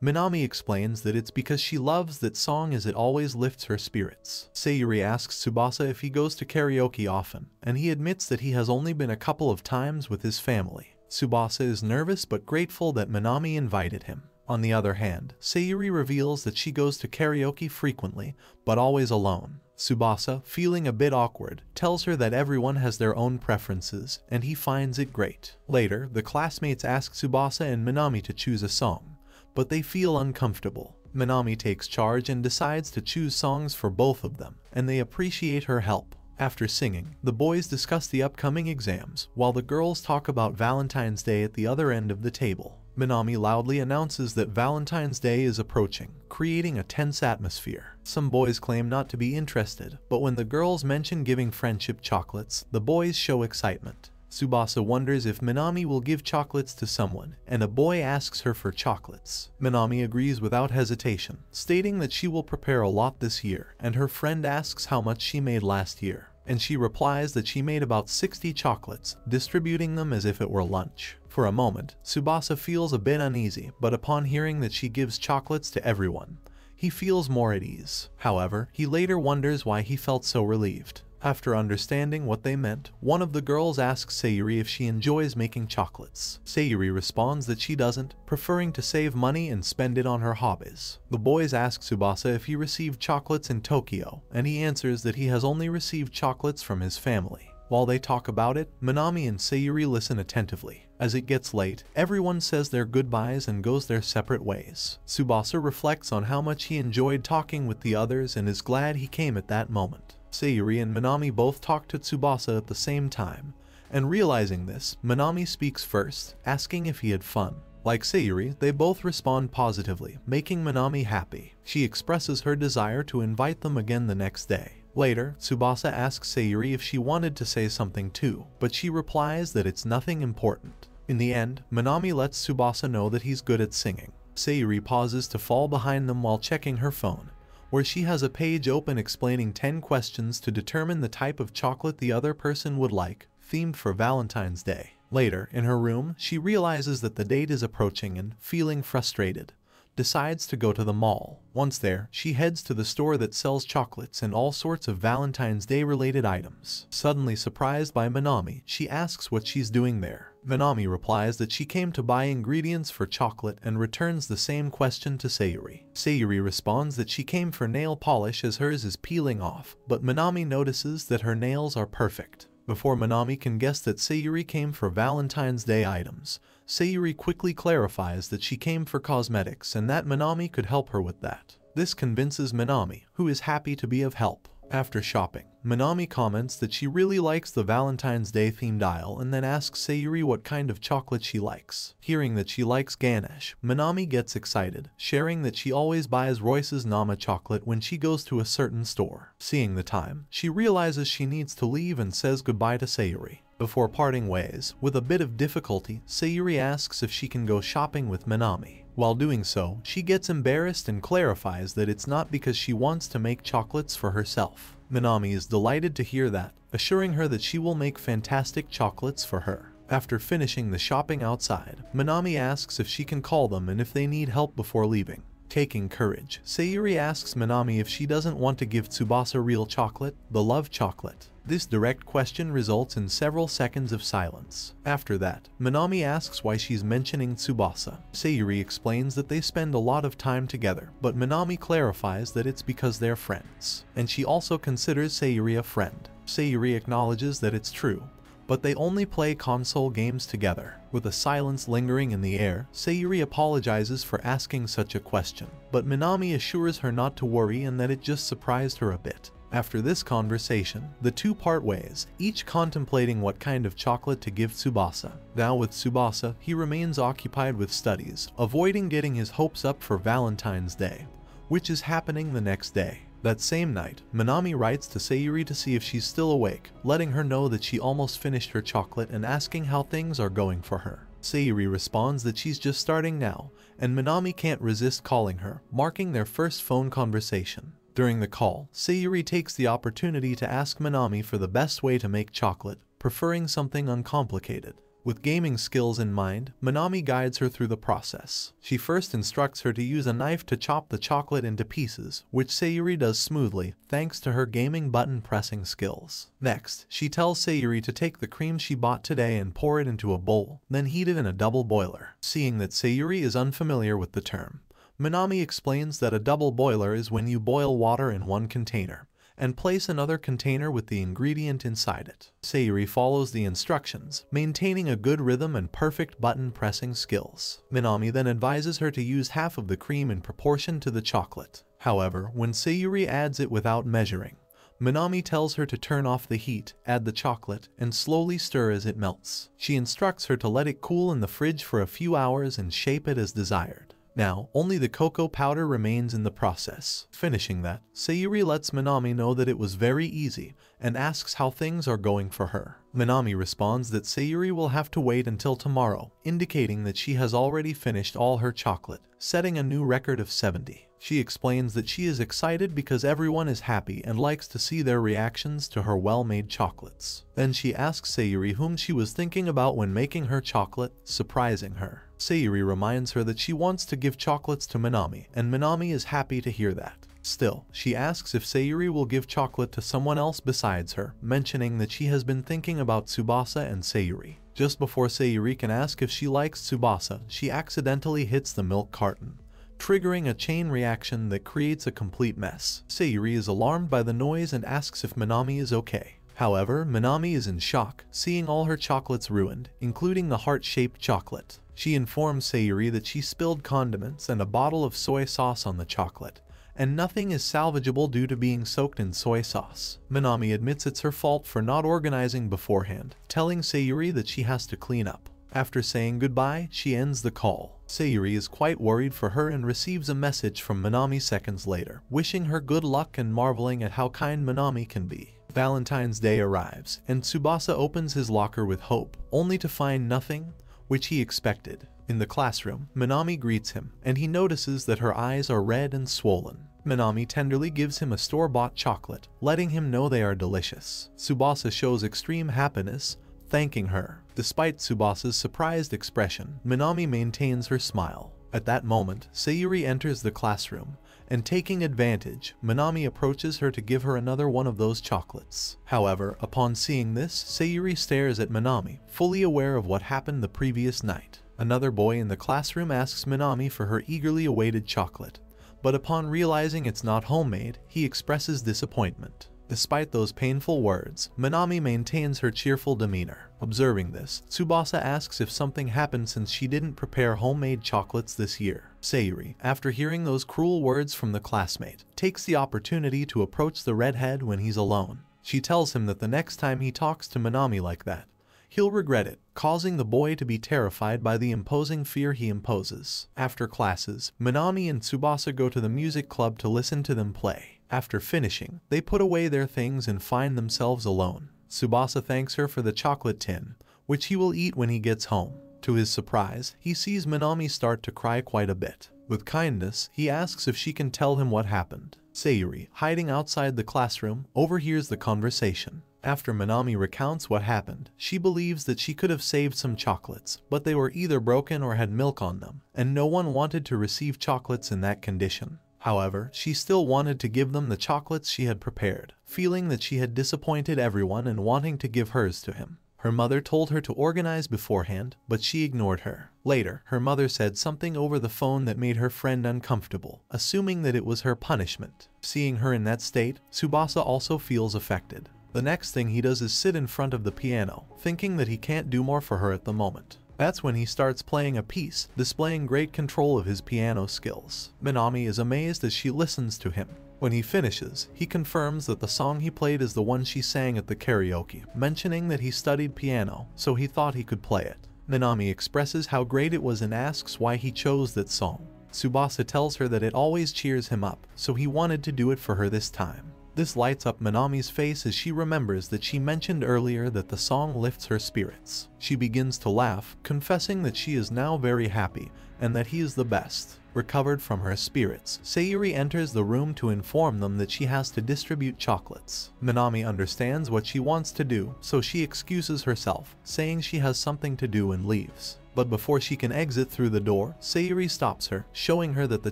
Minami explains that it's because she loves that song as it always lifts her spirits. Sayuri asks Tsubasa if he goes to karaoke often, and he admits that he has only been a couple of times with his family. Tsubasa is nervous but grateful that Minami invited him. On the other hand, Sayuri reveals that she goes to karaoke frequently, but always alone. Tsubasa, feeling a bit awkward, tells her that everyone has their own preferences, and he finds it great. Later, the classmates ask Tsubasa and Minami to choose a song but they feel uncomfortable. Minami takes charge and decides to choose songs for both of them, and they appreciate her help. After singing, the boys discuss the upcoming exams, while the girls talk about Valentine's Day at the other end of the table. Minami loudly announces that Valentine's Day is approaching, creating a tense atmosphere. Some boys claim not to be interested, but when the girls mention giving friendship chocolates, the boys show excitement. Tsubasa wonders if Minami will give chocolates to someone, and a boy asks her for chocolates. Minami agrees without hesitation, stating that she will prepare a lot this year, and her friend asks how much she made last year. And she replies that she made about 60 chocolates, distributing them as if it were lunch. For a moment, Tsubasa feels a bit uneasy, but upon hearing that she gives chocolates to everyone, he feels more at ease. However, he later wonders why he felt so relieved. After understanding what they meant, one of the girls asks Sayuri if she enjoys making chocolates. Sayuri responds that she doesn't, preferring to save money and spend it on her hobbies. The boys ask Tsubasa if he received chocolates in Tokyo, and he answers that he has only received chocolates from his family. While they talk about it, Minami and Sayuri listen attentively. As it gets late, everyone says their goodbyes and goes their separate ways. Tsubasa reflects on how much he enjoyed talking with the others and is glad he came at that moment. Sayuri and Minami both talk to Tsubasa at the same time, and realizing this, Minami speaks first, asking if he had fun. Like Sayuri, they both respond positively, making Minami happy. She expresses her desire to invite them again the next day. Later, Tsubasa asks Sayuri if she wanted to say something too, but she replies that it's nothing important. In the end, Minami lets Tsubasa know that he's good at singing. Sayuri pauses to fall behind them while checking her phone, where she has a page open explaining 10 questions to determine the type of chocolate the other person would like, themed for Valentine's Day. Later, in her room, she realizes that the date is approaching and, feeling frustrated, decides to go to the mall. Once there, she heads to the store that sells chocolates and all sorts of Valentine's Day related items. Suddenly surprised by Minami, she asks what she's doing there. Minami replies that she came to buy ingredients for chocolate and returns the same question to Sayuri. Sayuri responds that she came for nail polish as hers is peeling off, but Minami notices that her nails are perfect. Before Minami can guess that Sayuri came for Valentine's Day items, Sayuri quickly clarifies that she came for cosmetics and that Minami could help her with that. This convinces Minami, who is happy to be of help. After shopping, Minami comments that she really likes the Valentine's Day themed aisle and then asks Sayuri what kind of chocolate she likes. Hearing that she likes ganache, Minami gets excited, sharing that she always buys Royce's Nama chocolate when she goes to a certain store. Seeing the time, she realizes she needs to leave and says goodbye to Sayuri. Before parting ways, with a bit of difficulty, Sayuri asks if she can go shopping with Minami. While doing so, she gets embarrassed and clarifies that it's not because she wants to make chocolates for herself. Minami is delighted to hear that, assuring her that she will make fantastic chocolates for her. After finishing the shopping outside, Minami asks if she can call them and if they need help before leaving. Taking courage, Sayuri asks Minami if she doesn't want to give Tsubasa real chocolate, the love chocolate. This direct question results in several seconds of silence. After that, Minami asks why she's mentioning Tsubasa. Sayuri explains that they spend a lot of time together, but Minami clarifies that it's because they're friends. And she also considers Sayuri a friend. Sayuri acknowledges that it's true, but they only play console games together. With a silence lingering in the air, Sayuri apologizes for asking such a question, but Minami assures her not to worry and that it just surprised her a bit. After this conversation, the two part ways, each contemplating what kind of chocolate to give Tsubasa. Now with Tsubasa, he remains occupied with studies, avoiding getting his hopes up for Valentine's Day, which is happening the next day. That same night, Minami writes to Sayuri to see if she's still awake, letting her know that she almost finished her chocolate and asking how things are going for her. Sayuri responds that she's just starting now, and Minami can't resist calling her, marking their first phone conversation. During the call, Sayuri takes the opportunity to ask Minami for the best way to make chocolate, preferring something uncomplicated. With gaming skills in mind, Minami guides her through the process. She first instructs her to use a knife to chop the chocolate into pieces, which Sayuri does smoothly thanks to her gaming button pressing skills. Next, she tells Sayuri to take the cream she bought today and pour it into a bowl, then heat it in a double boiler. Seeing that Sayuri is unfamiliar with the term, Minami explains that a double boiler is when you boil water in one container, and place another container with the ingredient inside it. Sayuri follows the instructions, maintaining a good rhythm and perfect button pressing skills. Minami then advises her to use half of the cream in proportion to the chocolate. However, when Sayuri adds it without measuring, Minami tells her to turn off the heat, add the chocolate, and slowly stir as it melts. She instructs her to let it cool in the fridge for a few hours and shape it as desired. Now, only the cocoa powder remains in the process. Finishing that, Sayuri lets Minami know that it was very easy and asks how things are going for her. Minami responds that Sayuri will have to wait until tomorrow, indicating that she has already finished all her chocolate, setting a new record of 70. She explains that she is excited because everyone is happy and likes to see their reactions to her well-made chocolates. Then she asks Sayuri whom she was thinking about when making her chocolate, surprising her. Sayuri reminds her that she wants to give chocolates to Minami, and Minami is happy to hear that. Still, she asks if Sayuri will give chocolate to someone else besides her, mentioning that she has been thinking about Tsubasa and Sayuri. Just before Sayuri can ask if she likes Tsubasa, she accidentally hits the milk carton triggering a chain reaction that creates a complete mess. Sayuri is alarmed by the noise and asks if Minami is okay. However, Minami is in shock, seeing all her chocolates ruined, including the heart-shaped chocolate. She informs Sayuri that she spilled condiments and a bottle of soy sauce on the chocolate, and nothing is salvageable due to being soaked in soy sauce. Minami admits it's her fault for not organizing beforehand, telling Sayuri that she has to clean up. After saying goodbye, she ends the call. Sayuri is quite worried for her and receives a message from Minami seconds later, wishing her good luck and marveling at how kind Minami can be. Valentine's Day arrives, and Tsubasa opens his locker with hope, only to find nothing which he expected. In the classroom, Minami greets him, and he notices that her eyes are red and swollen. Minami tenderly gives him a store-bought chocolate, letting him know they are delicious. Tsubasa shows extreme happiness, thanking her. Despite Tsubasa's surprised expression, Minami maintains her smile. At that moment, Sayuri enters the classroom, and taking advantage, Minami approaches her to give her another one of those chocolates. However, upon seeing this, Sayuri stares at Minami, fully aware of what happened the previous night. Another boy in the classroom asks Minami for her eagerly awaited chocolate, but upon realizing it's not homemade, he expresses disappointment. Despite those painful words, Minami maintains her cheerful demeanor. Observing this, Tsubasa asks if something happened since she didn't prepare homemade chocolates this year. Sayuri, after hearing those cruel words from the classmate, takes the opportunity to approach the redhead when he's alone. She tells him that the next time he talks to Minami like that, he'll regret it, causing the boy to be terrified by the imposing fear he imposes. After classes, Minami and Tsubasa go to the music club to listen to them play. After finishing, they put away their things and find themselves alone. Tsubasa thanks her for the chocolate tin, which he will eat when he gets home. To his surprise, he sees Minami start to cry quite a bit. With kindness, he asks if she can tell him what happened. Sayuri, hiding outside the classroom, overhears the conversation. After Minami recounts what happened, she believes that she could have saved some chocolates, but they were either broken or had milk on them, and no one wanted to receive chocolates in that condition. However, she still wanted to give them the chocolates she had prepared, feeling that she had disappointed everyone and wanting to give hers to him. Her mother told her to organize beforehand, but she ignored her. Later, her mother said something over the phone that made her friend uncomfortable, assuming that it was her punishment. Seeing her in that state, Tsubasa also feels affected. The next thing he does is sit in front of the piano, thinking that he can't do more for her at the moment. That's when he starts playing a piece, displaying great control of his piano skills. Minami is amazed as she listens to him. When he finishes, he confirms that the song he played is the one she sang at the karaoke, mentioning that he studied piano, so he thought he could play it. Minami expresses how great it was and asks why he chose that song. Tsubasa tells her that it always cheers him up, so he wanted to do it for her this time. This lights up Minami's face as she remembers that she mentioned earlier that the song lifts her spirits. She begins to laugh, confessing that she is now very happy and that he is the best. Recovered from her spirits, Sayuri enters the room to inform them that she has to distribute chocolates. Minami understands what she wants to do, so she excuses herself, saying she has something to do and leaves. But before she can exit through the door, Sayuri stops her, showing her that the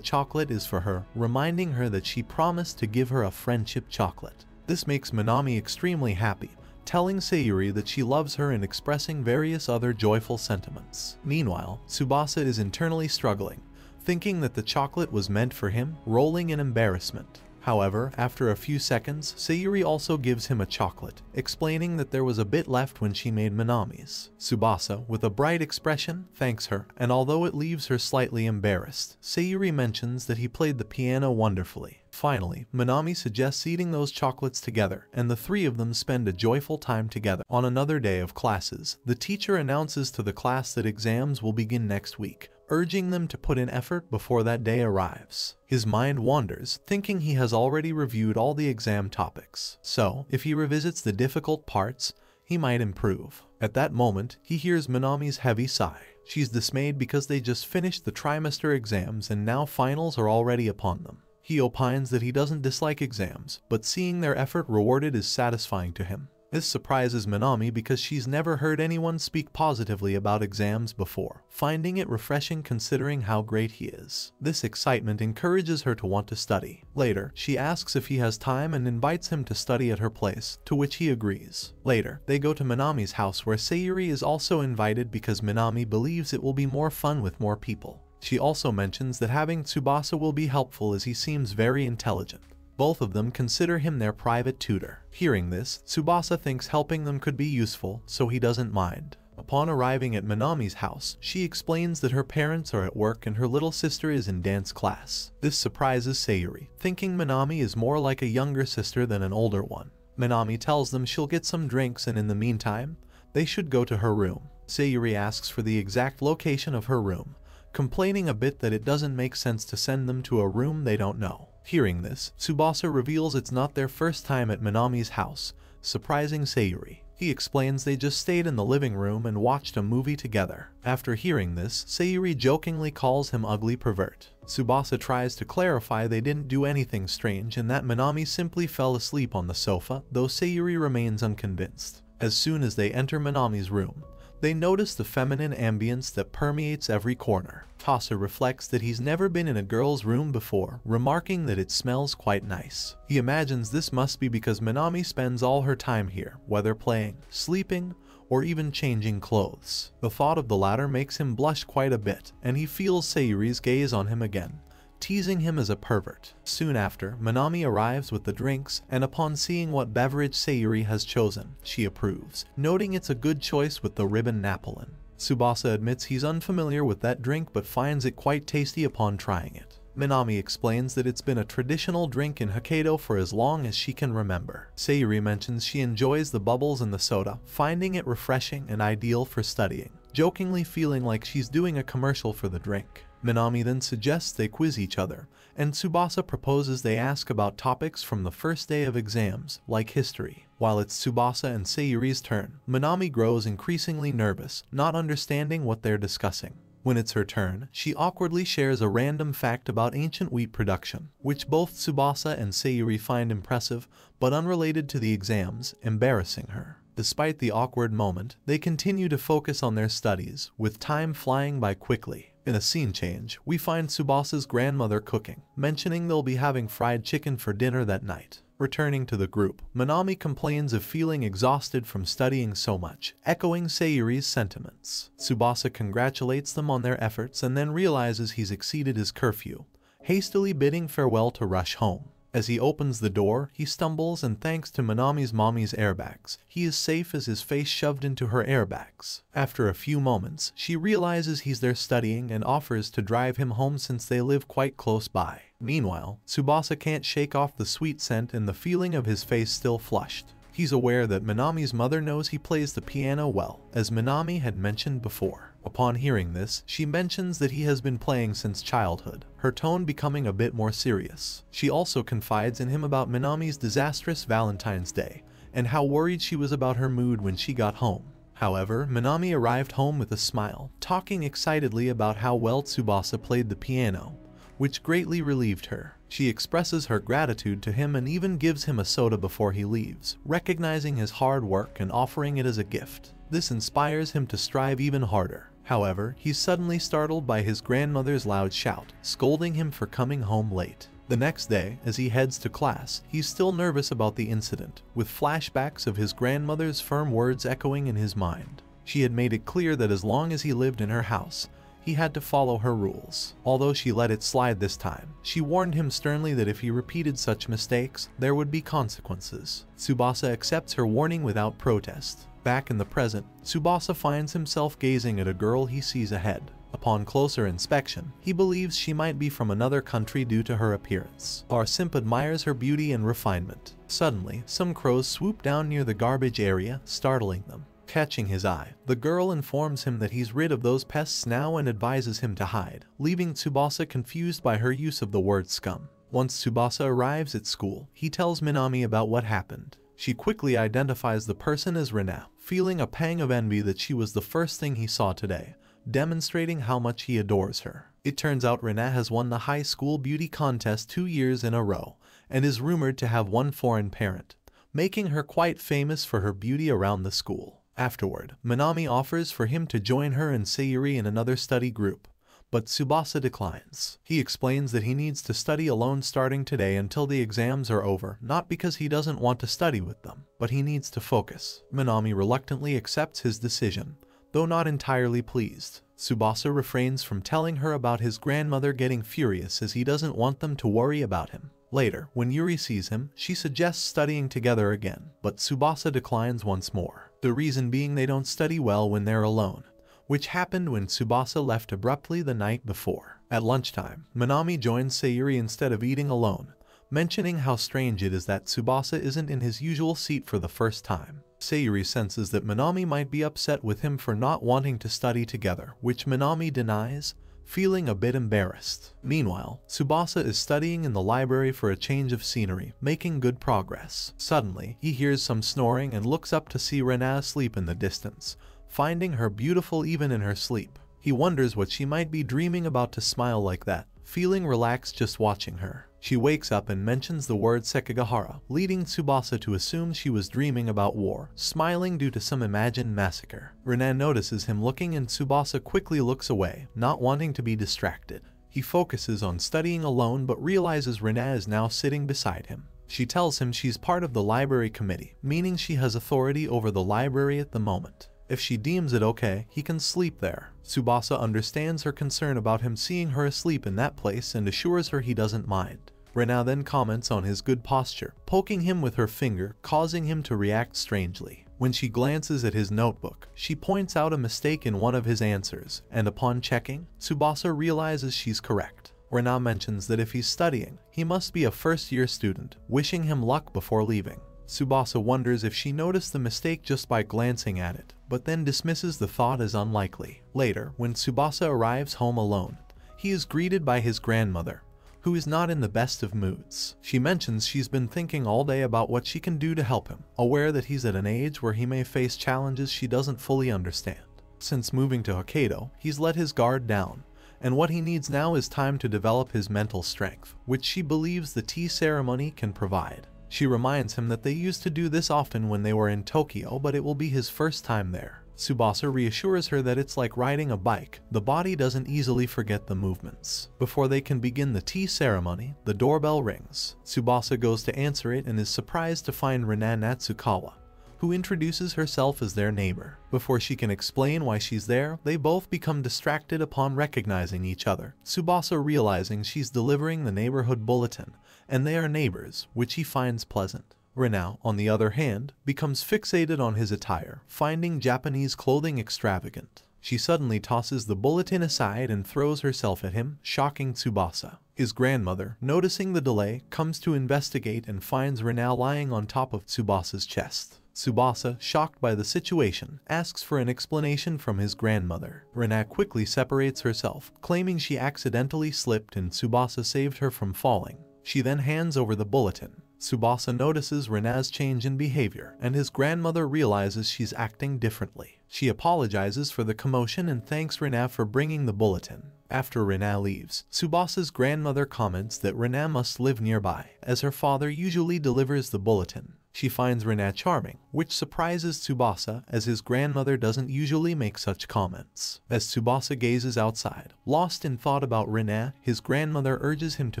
chocolate is for her, reminding her that she promised to give her a friendship chocolate. This makes Minami extremely happy, telling Sayuri that she loves her and expressing various other joyful sentiments. Meanwhile, Tsubasa is internally struggling, thinking that the chocolate was meant for him, rolling in embarrassment. However, after a few seconds, Sayuri also gives him a chocolate, explaining that there was a bit left when she made Minami's. Tsubasa, with a bright expression, thanks her, and although it leaves her slightly embarrassed, Sayuri mentions that he played the piano wonderfully. Finally, Minami suggests eating those chocolates together, and the three of them spend a joyful time together. On another day of classes, the teacher announces to the class that exams will begin next week, urging them to put in effort before that day arrives. His mind wanders, thinking he has already reviewed all the exam topics. So, if he revisits the difficult parts, he might improve. At that moment, he hears Minami's heavy sigh. She's dismayed because they just finished the trimester exams and now finals are already upon them. He opines that he doesn't dislike exams, but seeing their effort rewarded is satisfying to him. This surprises Minami because she's never heard anyone speak positively about exams before, finding it refreshing considering how great he is. This excitement encourages her to want to study. Later, she asks if he has time and invites him to study at her place, to which he agrees. Later, they go to Minami's house where Sayuri is also invited because Minami believes it will be more fun with more people. She also mentions that having Tsubasa will be helpful as he seems very intelligent. Both of them consider him their private tutor. Hearing this, Tsubasa thinks helping them could be useful, so he doesn't mind. Upon arriving at Minami's house, she explains that her parents are at work and her little sister is in dance class. This surprises Sayuri, thinking Minami is more like a younger sister than an older one. Minami tells them she'll get some drinks and in the meantime, they should go to her room. Sayuri asks for the exact location of her room, complaining a bit that it doesn't make sense to send them to a room they don't know. Hearing this, Tsubasa reveals it's not their first time at Minami's house, surprising Sayuri. He explains they just stayed in the living room and watched a movie together. After hearing this, Sayuri jokingly calls him ugly pervert. Tsubasa tries to clarify they didn't do anything strange and that Minami simply fell asleep on the sofa, though Sayuri remains unconvinced. As soon as they enter Minami's room, they notice the feminine ambience that permeates every corner. Tsubasa reflects that he's never been in a girl's room before, remarking that it smells quite nice. He imagines this must be because Minami spends all her time here, whether playing, sleeping, or even changing clothes. The thought of the latter makes him blush quite a bit, and he feels Sayuri's gaze on him again, teasing him as a pervert. Soon after, Minami arrives with the drinks, and upon seeing what beverage Sayuri has chosen, she approves, noting it's a good choice with the ribbon Napolin. Tsubasa admits he's unfamiliar with that drink but finds it quite tasty upon trying it. Minami explains that it's been a traditional drink in Hokkaido for as long as she can remember. Sayuri mentions she enjoys the bubbles in the soda, finding it refreshing and ideal for studying, jokingly feeling like she's doing a commercial for the drink. Minami then suggests they quiz each other, and Tsubasa proposes they ask about topics from the first day of exams, like history. While it's Tsubasa and Sayuri's turn, Minami grows increasingly nervous, not understanding what they're discussing. When it's her turn, she awkwardly shares a random fact about ancient wheat production, which both Tsubasa and Sayuri find impressive, but unrelated to the exams, embarrassing her. Despite the awkward moment, they continue to focus on their studies, with time flying by quickly. In a scene change, we find Tsubasa's grandmother cooking, mentioning they'll be having fried chicken for dinner that night. Returning to the group, Minami complains of feeling exhausted from studying so much, echoing Sayuri's sentiments. Tsubasa congratulates them on their efforts and then realizes he's exceeded his curfew, hastily bidding farewell to rush home. As he opens the door, he stumbles and thanks to Minami's mommy's airbags, he is safe as his face shoved into her airbags. After a few moments, she realizes he's there studying and offers to drive him home since they live quite close by. Meanwhile, Tsubasa can't shake off the sweet scent and the feeling of his face still flushed. He's aware that Minami's mother knows he plays the piano well, as Minami had mentioned before. Upon hearing this, she mentions that he has been playing since childhood, her tone becoming a bit more serious. She also confides in him about Minami's disastrous Valentine's Day, and how worried she was about her mood when she got home. However, Minami arrived home with a smile, talking excitedly about how well Tsubasa played the piano, which greatly relieved her. She expresses her gratitude to him and even gives him a soda before he leaves, recognizing his hard work and offering it as a gift. This inspires him to strive even harder. However, he's suddenly startled by his grandmother's loud shout, scolding him for coming home late. The next day, as he heads to class, he's still nervous about the incident, with flashbacks of his grandmother's firm words echoing in his mind. She had made it clear that as long as he lived in her house, he had to follow her rules. Although she let it slide this time, she warned him sternly that if he repeated such mistakes, there would be consequences. Tsubasa accepts her warning without protest, Back in the present, Tsubasa finds himself gazing at a girl he sees ahead. Upon closer inspection, he believes she might be from another country due to her appearance. Simp admires her beauty and refinement. Suddenly, some crows swoop down near the garbage area, startling them. Catching his eye, the girl informs him that he's rid of those pests now and advises him to hide, leaving Tsubasa confused by her use of the word scum. Once Tsubasa arrives at school, he tells Minami about what happened. She quickly identifies the person as Rena, feeling a pang of envy that she was the first thing he saw today, demonstrating how much he adores her. It turns out Rena has won the high school beauty contest two years in a row, and is rumored to have one foreign parent, making her quite famous for her beauty around the school. Afterward, Minami offers for him to join her and Sayuri in another study group, but Tsubasa declines. He explains that he needs to study alone starting today until the exams are over, not because he doesn't want to study with them, but he needs to focus. Minami reluctantly accepts his decision, though not entirely pleased. Tsubasa refrains from telling her about his grandmother getting furious as he doesn't want them to worry about him. Later, when Yuri sees him, she suggests studying together again, but Tsubasa declines once more. The reason being they don't study well when they're alone which happened when Tsubasa left abruptly the night before. At lunchtime, Minami joins Sayuri instead of eating alone, mentioning how strange it is that Tsubasa isn't in his usual seat for the first time. Sayuri senses that Minami might be upset with him for not wanting to study together, which Minami denies, feeling a bit embarrassed. Meanwhile, Tsubasa is studying in the library for a change of scenery, making good progress. Suddenly, he hears some snoring and looks up to see Rena asleep in the distance, finding her beautiful even in her sleep. He wonders what she might be dreaming about to smile like that, feeling relaxed just watching her. She wakes up and mentions the word Sekigahara, leading Tsubasa to assume she was dreaming about war, smiling due to some imagined massacre. Rena notices him looking and Tsubasa quickly looks away, not wanting to be distracted. He focuses on studying alone but realizes Rena is now sitting beside him. She tells him she's part of the library committee, meaning she has authority over the library at the moment. If she deems it okay, he can sleep there. Tsubasa understands her concern about him seeing her asleep in that place and assures her he doesn't mind. Rena then comments on his good posture, poking him with her finger, causing him to react strangely. When she glances at his notebook, she points out a mistake in one of his answers, and upon checking, Tsubasa realizes she's correct. Rena mentions that if he's studying, he must be a first-year student, wishing him luck before leaving. Tsubasa wonders if she noticed the mistake just by glancing at it, but then dismisses the thought as unlikely. Later, when Tsubasa arrives home alone, he is greeted by his grandmother, who is not in the best of moods. She mentions she's been thinking all day about what she can do to help him, aware that he's at an age where he may face challenges she doesn't fully understand. since moving to Hokkaido, he's let his guard down, and what he needs now is time to develop his mental strength, which she believes the tea ceremony can provide. She reminds him that they used to do this often when they were in Tokyo, but it will be his first time there. Tsubasa reassures her that it's like riding a bike, the body doesn't easily forget the movements. Before they can begin the tea ceremony, the doorbell rings. Tsubasa goes to answer it and is surprised to find Rena Natsukawa, who introduces herself as their neighbor. Before she can explain why she's there, they both become distracted upon recognizing each other. Tsubasa realizing she's delivering the neighborhood bulletin, and they are neighbors, which he finds pleasant. Rena, on the other hand, becomes fixated on his attire, finding Japanese clothing extravagant. She suddenly tosses the bulletin aside and throws herself at him, shocking Tsubasa. His grandmother, noticing the delay, comes to investigate and finds Rena lying on top of Tsubasa's chest. Tsubasa, shocked by the situation, asks for an explanation from his grandmother. Rena quickly separates herself, claiming she accidentally slipped and Tsubasa saved her from falling. She then hands over the bulletin. Tsubasa notices Rena's change in behavior, and his grandmother realizes she's acting differently. She apologizes for the commotion and thanks Rena for bringing the bulletin. After Rena leaves, Tsubasa's grandmother comments that Rena must live nearby, as her father usually delivers the bulletin. She finds Rena charming, which surprises Tsubasa as his grandmother doesn't usually make such comments. As Tsubasa gazes outside, lost in thought about Rena, his grandmother urges him to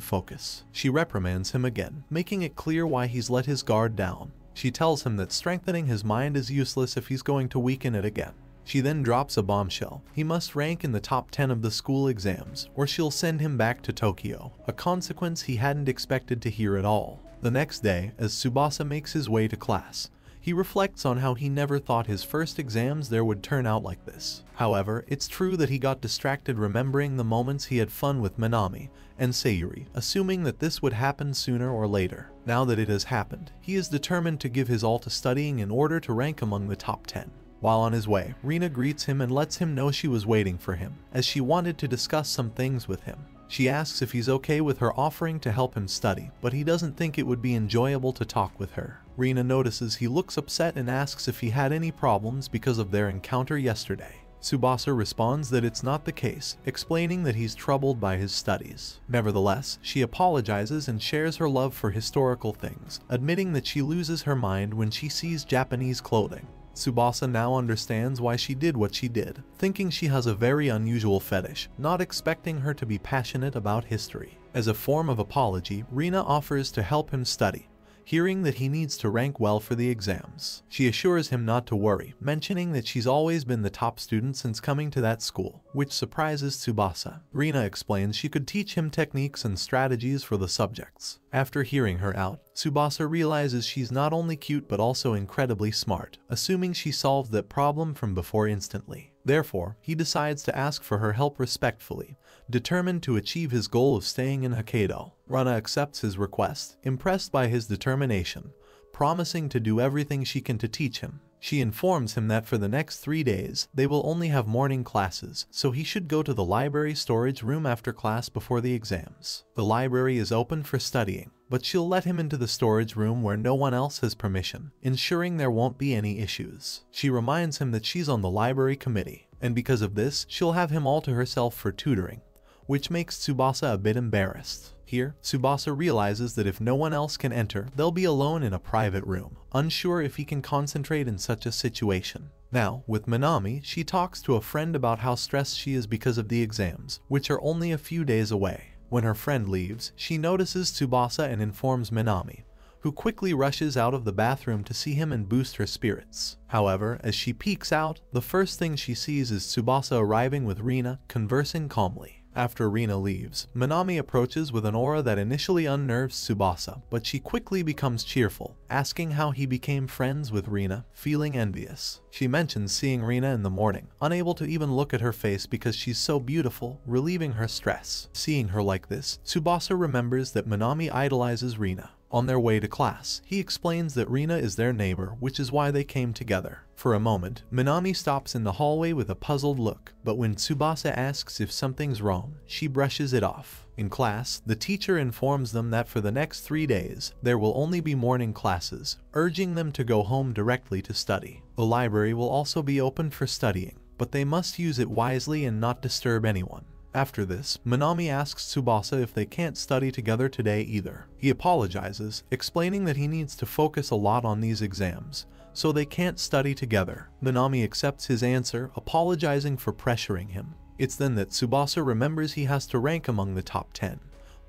focus. She reprimands him again, making it clear why he's let his guard down. She tells him that strengthening his mind is useless if he's going to weaken it again. She then drops a bombshell. He must rank in the top 10 of the school exams, or she'll send him back to Tokyo, a consequence he hadn't expected to hear at all. The next day, as Tsubasa makes his way to class, he reflects on how he never thought his first exams there would turn out like this. However, it's true that he got distracted remembering the moments he had fun with Minami and Sayuri, assuming that this would happen sooner or later. Now that it has happened, he is determined to give his all to studying in order to rank among the top 10. While on his way, Rena greets him and lets him know she was waiting for him, as she wanted to discuss some things with him. She asks if he's okay with her offering to help him study, but he doesn't think it would be enjoyable to talk with her. Rena notices he looks upset and asks if he had any problems because of their encounter yesterday. Tsubasa responds that it's not the case, explaining that he's troubled by his studies. Nevertheless, she apologizes and shares her love for historical things, admitting that she loses her mind when she sees Japanese clothing. Tsubasa now understands why she did what she did, thinking she has a very unusual fetish, not expecting her to be passionate about history. As a form of apology, Rena offers to help him study, hearing that he needs to rank well for the exams. She assures him not to worry, mentioning that she's always been the top student since coming to that school, which surprises Tsubasa. Rena explains she could teach him techniques and strategies for the subjects. After hearing her out, Tsubasa realizes she's not only cute but also incredibly smart, assuming she solved that problem from before instantly. Therefore, he decides to ask for her help respectfully, determined to achieve his goal of staying in Hokkaido. Rena accepts his request, impressed by his determination, promising to do everything she can to teach him. She informs him that for the next three days, they will only have morning classes, so he should go to the library storage room after class before the exams. The library is open for studying, but she'll let him into the storage room where no one else has permission, ensuring there won't be any issues. She reminds him that she's on the library committee, and because of this, she'll have him all to herself for tutoring, which makes Tsubasa a bit embarrassed. Here, Tsubasa realizes that if no one else can enter, they'll be alone in a private room, unsure if he can concentrate in such a situation. Now, with Minami, she talks to a friend about how stressed she is because of the exams, which are only a few days away. When her friend leaves, she notices Tsubasa and informs Minami, who quickly rushes out of the bathroom to see him and boost her spirits. However, as she peeks out, the first thing she sees is Tsubasa arriving with Rena, conversing calmly. After Rena leaves, Minami approaches with an aura that initially unnerves Tsubasa, but she quickly becomes cheerful, asking how he became friends with Rena, feeling envious. She mentions seeing Rena in the morning, unable to even look at her face because she's so beautiful, relieving her stress. Seeing her like this, Tsubasa remembers that Minami idolizes Rena, on their way to class, he explains that Rena is their neighbor, which is why they came together. For a moment, Minami stops in the hallway with a puzzled look, but when Tsubasa asks if something's wrong, she brushes it off. In class, the teacher informs them that for the next three days, there will only be morning classes, urging them to go home directly to study. The library will also be open for studying, but they must use it wisely and not disturb anyone. After this, Minami asks Tsubasa if they can't study together today either. He apologizes, explaining that he needs to focus a lot on these exams, so they can't study together. Minami accepts his answer, apologizing for pressuring him. It's then that Tsubasa remembers he has to rank among the top 10,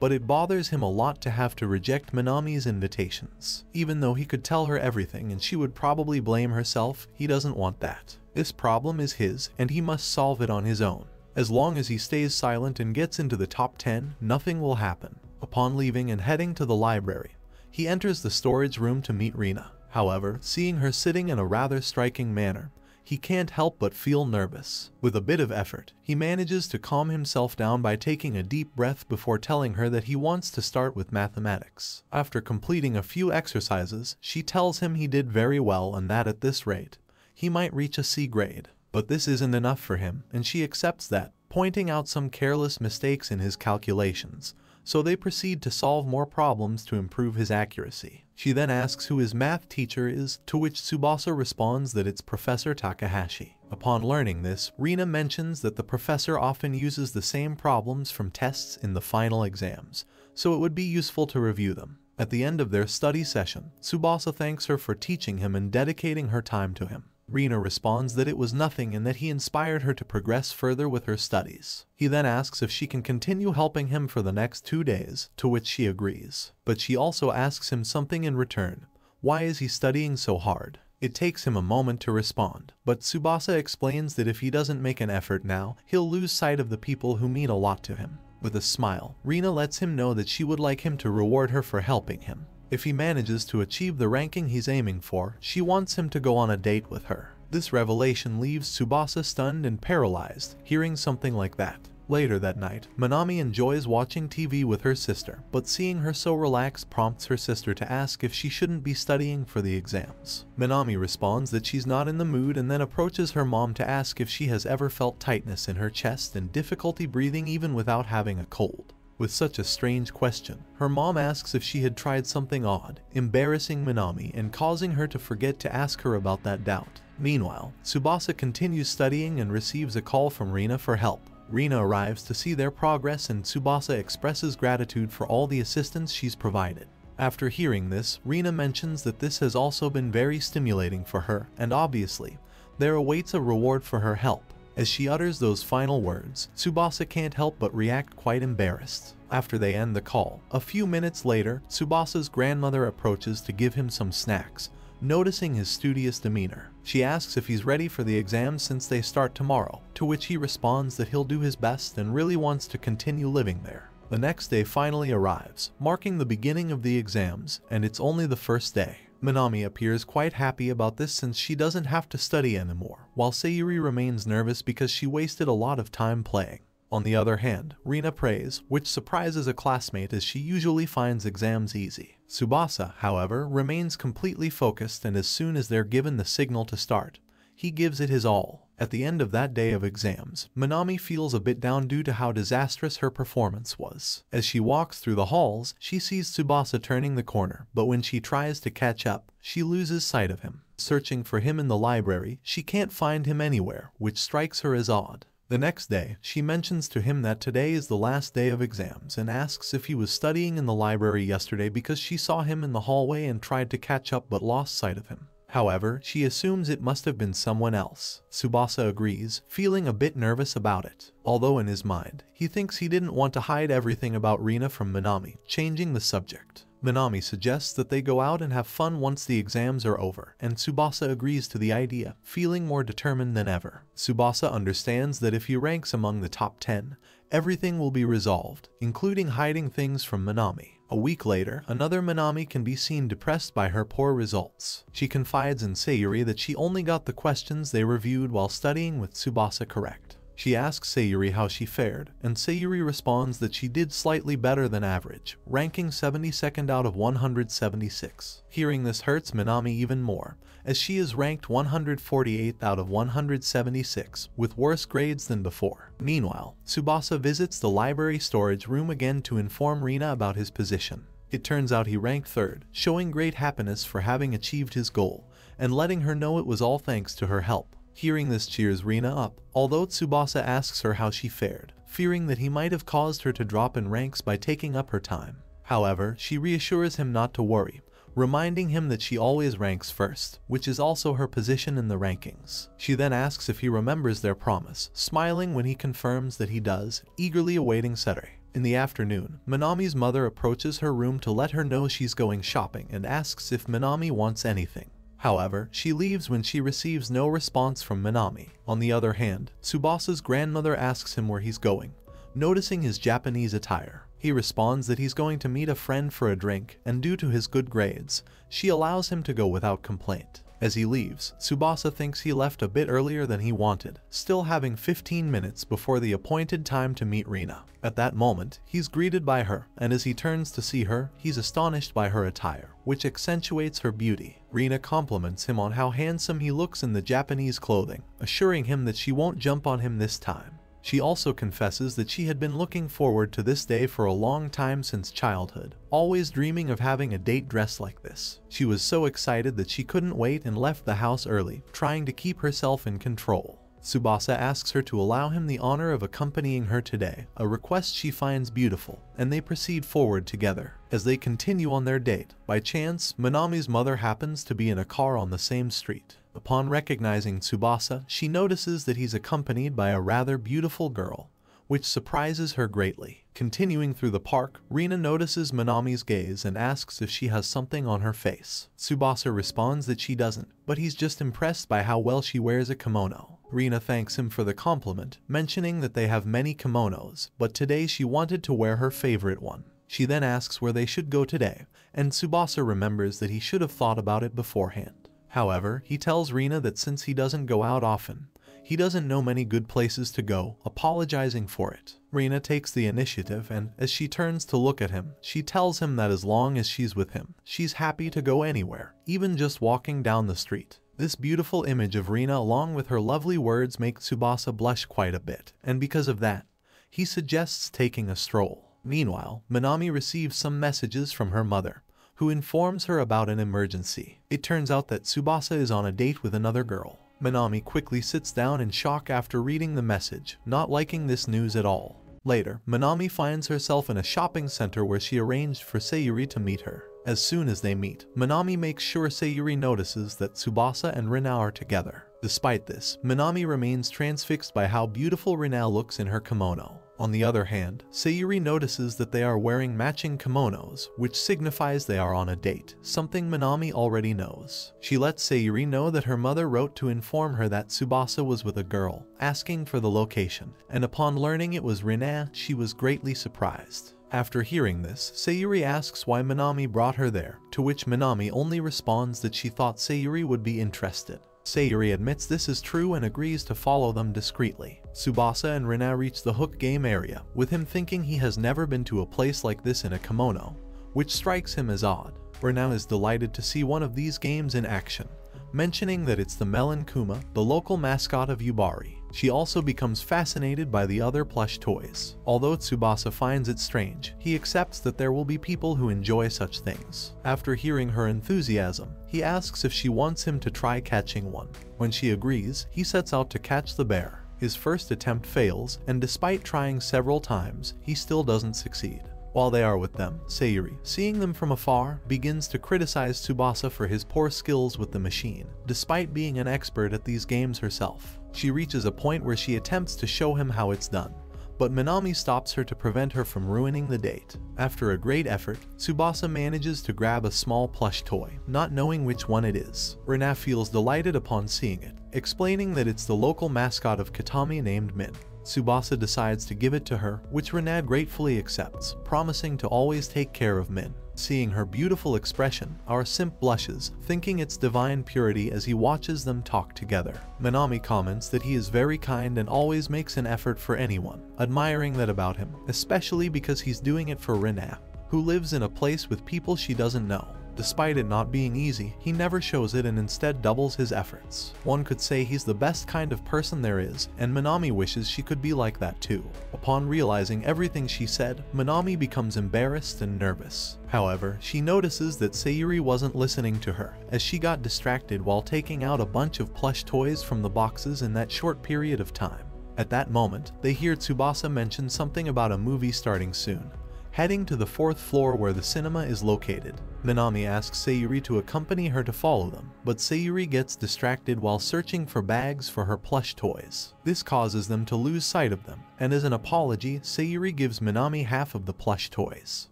but it bothers him a lot to have to reject Minami's invitations. Even though he could tell her everything and she would probably blame herself, he doesn't want that. This problem is his, and he must solve it on his own. As long as he stays silent and gets into the top 10, nothing will happen. Upon leaving and heading to the library, he enters the storage room to meet Rena. However, seeing her sitting in a rather striking manner, he can't help but feel nervous. With a bit of effort, he manages to calm himself down by taking a deep breath before telling her that he wants to start with mathematics. After completing a few exercises, she tells him he did very well and that at this rate, he might reach a C grade. But this isn't enough for him, and she accepts that, pointing out some careless mistakes in his calculations, so they proceed to solve more problems to improve his accuracy. She then asks who his math teacher is, to which Tsubasa responds that it's Professor Takahashi. Upon learning this, Rena mentions that the professor often uses the same problems from tests in the final exams, so it would be useful to review them. At the end of their study session, Tsubasa thanks her for teaching him and dedicating her time to him. Rena responds that it was nothing and that he inspired her to progress further with her studies. He then asks if she can continue helping him for the next two days, to which she agrees. But she also asks him something in return. Why is he studying so hard? It takes him a moment to respond, but Tsubasa explains that if he doesn't make an effort now, he'll lose sight of the people who mean a lot to him. With a smile, Rena lets him know that she would like him to reward her for helping him. If he manages to achieve the ranking he's aiming for, she wants him to go on a date with her. This revelation leaves Tsubasa stunned and paralyzed, hearing something like that. Later that night, Minami enjoys watching TV with her sister, but seeing her so relaxed prompts her sister to ask if she shouldn't be studying for the exams. Minami responds that she's not in the mood and then approaches her mom to ask if she has ever felt tightness in her chest and difficulty breathing even without having a cold. With such a strange question, her mom asks if she had tried something odd, embarrassing Minami and causing her to forget to ask her about that doubt. Meanwhile, Tsubasa continues studying and receives a call from Rena for help. Rena arrives to see their progress and Tsubasa expresses gratitude for all the assistance she's provided. After hearing this, Rena mentions that this has also been very stimulating for her, and obviously, there awaits a reward for her help. As she utters those final words, Tsubasa can't help but react quite embarrassed. After they end the call, a few minutes later, Tsubasa's grandmother approaches to give him some snacks, noticing his studious demeanor. She asks if he's ready for the exams since they start tomorrow, to which he responds that he'll do his best and really wants to continue living there. The next day finally arrives, marking the beginning of the exams, and it's only the first day. Minami appears quite happy about this since she doesn't have to study anymore, while Sayuri remains nervous because she wasted a lot of time playing. On the other hand, Rena prays, which surprises a classmate as she usually finds exams easy. Tsubasa, however, remains completely focused and as soon as they're given the signal to start, he gives it his all. At the end of that day of exams, Minami feels a bit down due to how disastrous her performance was. As she walks through the halls, she sees Tsubasa turning the corner, but when she tries to catch up, she loses sight of him. Searching for him in the library, she can't find him anywhere, which strikes her as odd. The next day, she mentions to him that today is the last day of exams and asks if he was studying in the library yesterday because she saw him in the hallway and tried to catch up but lost sight of him. However, she assumes it must have been someone else. Tsubasa agrees, feeling a bit nervous about it. Although in his mind, he thinks he didn't want to hide everything about Rena from Minami, changing the subject. Minami suggests that they go out and have fun once the exams are over, and Tsubasa agrees to the idea, feeling more determined than ever. Tsubasa understands that if he ranks among the top 10, everything will be resolved, including hiding things from Minami. A week later, another Minami can be seen depressed by her poor results. She confides in Sayuri that she only got the questions they reviewed while studying with Tsubasa correct. She asks Sayuri how she fared, and Sayuri responds that she did slightly better than average, ranking 72nd out of 176. Hearing this hurts Minami even more, as she is ranked 148th out of 176, with worse grades than before. Meanwhile, Tsubasa visits the library storage room again to inform Rena about his position. It turns out he ranked third, showing great happiness for having achieved his goal, and letting her know it was all thanks to her help. Hearing this cheers Rena up, although Tsubasa asks her how she fared, fearing that he might have caused her to drop in ranks by taking up her time. However, she reassures him not to worry, reminding him that she always ranks first, which is also her position in the rankings. She then asks if he remembers their promise, smiling when he confirms that he does, eagerly awaiting Sere. In the afternoon, Minami's mother approaches her room to let her know she's going shopping and asks if Minami wants anything. However, she leaves when she receives no response from Minami. On the other hand, Tsubasa's grandmother asks him where he's going, noticing his Japanese attire. He responds that he's going to meet a friend for a drink, and due to his good grades, she allows him to go without complaint. As he leaves, Tsubasa thinks he left a bit earlier than he wanted, still having 15 minutes before the appointed time to meet Rena. At that moment, he's greeted by her, and as he turns to see her, he's astonished by her attire, which accentuates her beauty. Rena compliments him on how handsome he looks in the Japanese clothing, assuring him that she won't jump on him this time. She also confesses that she had been looking forward to this day for a long time since childhood, always dreaming of having a date dressed like this. She was so excited that she couldn't wait and left the house early, trying to keep herself in control. Tsubasa asks her to allow him the honor of accompanying her today, a request she finds beautiful, and they proceed forward together. As they continue on their date, by chance, Minami's mother happens to be in a car on the same street. Upon recognizing Tsubasa, she notices that he's accompanied by a rather beautiful girl, which surprises her greatly. Continuing through the park, Rena notices Minami's gaze and asks if she has something on her face. Tsubasa responds that she doesn't, but he's just impressed by how well she wears a kimono. Rena thanks him for the compliment, mentioning that they have many kimonos, but today she wanted to wear her favorite one. She then asks where they should go today, and Tsubasa remembers that he should have thought about it beforehand. However, he tells Rena that since he doesn't go out often, he doesn't know many good places to go, apologizing for it. Rena takes the initiative and, as she turns to look at him, she tells him that as long as she's with him, she's happy to go anywhere, even just walking down the street. This beautiful image of Rena along with her lovely words make Tsubasa blush quite a bit, and because of that, he suggests taking a stroll. Meanwhile, Minami receives some messages from her mother, who informs her about an emergency. It turns out that Tsubasa is on a date with another girl. Minami quickly sits down in shock after reading the message, not liking this news at all. Later, Minami finds herself in a shopping center where she arranged for Sayuri to meet her. As soon as they meet, Minami makes sure Sayuri notices that Tsubasa and Rena are together. Despite this, Minami remains transfixed by how beautiful Rena looks in her kimono. On the other hand, Sayuri notices that they are wearing matching kimonos, which signifies they are on a date, something Minami already knows. She lets Sayuri know that her mother wrote to inform her that Tsubasa was with a girl, asking for the location, and upon learning it was Rena, she was greatly surprised. After hearing this, Sayuri asks why Minami brought her there, to which Minami only responds that she thought Sayuri would be interested. Sayuri admits this is true and agrees to follow them discreetly. Tsubasa and Rena reach the hook game area, with him thinking he has never been to a place like this in a kimono, which strikes him as odd. Rena is delighted to see one of these games in action, mentioning that it's the Melon Kuma, the local mascot of Yubari. She also becomes fascinated by the other plush toys. Although Tsubasa finds it strange, he accepts that there will be people who enjoy such things. After hearing her enthusiasm, he asks if she wants him to try catching one. When she agrees, he sets out to catch the bear. His first attempt fails, and despite trying several times, he still doesn't succeed. While they are with them, Sayuri, seeing them from afar, begins to criticize Tsubasa for his poor skills with the machine, despite being an expert at these games herself. She reaches a point where she attempts to show him how it's done, but Minami stops her to prevent her from ruining the date. After a great effort, Tsubasa manages to grab a small plush toy, not knowing which one it is. Rena feels delighted upon seeing it, explaining that it's the local mascot of Katami named Min. Tsubasa decides to give it to her, which Rena gratefully accepts, promising to always take care of Min. Seeing her beautiful expression, our simp blushes, thinking it's divine purity as he watches them talk together. Minami comments that he is very kind and always makes an effort for anyone, admiring that about him, especially because he's doing it for Rena, who lives in a place with people she doesn't know. Despite it not being easy, he never shows it and instead doubles his efforts. One could say he's the best kind of person there is, and Minami wishes she could be like that too. Upon realizing everything she said, Minami becomes embarrassed and nervous. However, she notices that Sayuri wasn't listening to her, as she got distracted while taking out a bunch of plush toys from the boxes in that short period of time. At that moment, they hear Tsubasa mention something about a movie starting soon, heading to the fourth floor where the cinema is located. Minami asks Sayuri to accompany her to follow them, but Sayuri gets distracted while searching for bags for her plush toys. This causes them to lose sight of them, and as an apology, Sayuri gives Minami half of the plush toys.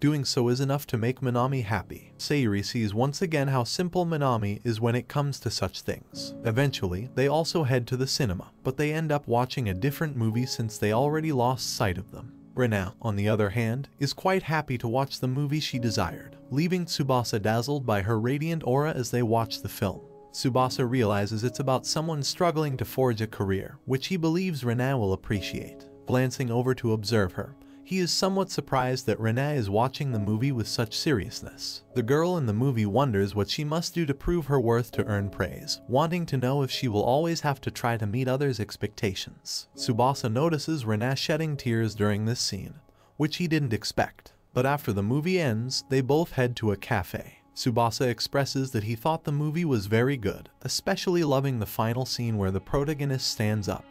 Doing so is enough to make Minami happy. Sayuri sees once again how simple Minami is when it comes to such things. Eventually, they also head to the cinema, but they end up watching a different movie since they already lost sight of them. Rena, on the other hand, is quite happy to watch the movie she desired, leaving Tsubasa dazzled by her radiant aura as they watch the film. Tsubasa realizes it's about someone struggling to forge a career, which he believes Rena will appreciate. Glancing over to observe her, he is somewhat surprised that Rena is watching the movie with such seriousness. The girl in the movie wonders what she must do to prove her worth to earn praise, wanting to know if she will always have to try to meet others' expectations. Tsubasa notices Rena shedding tears during this scene, which he didn't expect. But after the movie ends, they both head to a cafe. Tsubasa expresses that he thought the movie was very good, especially loving the final scene where the protagonist stands up,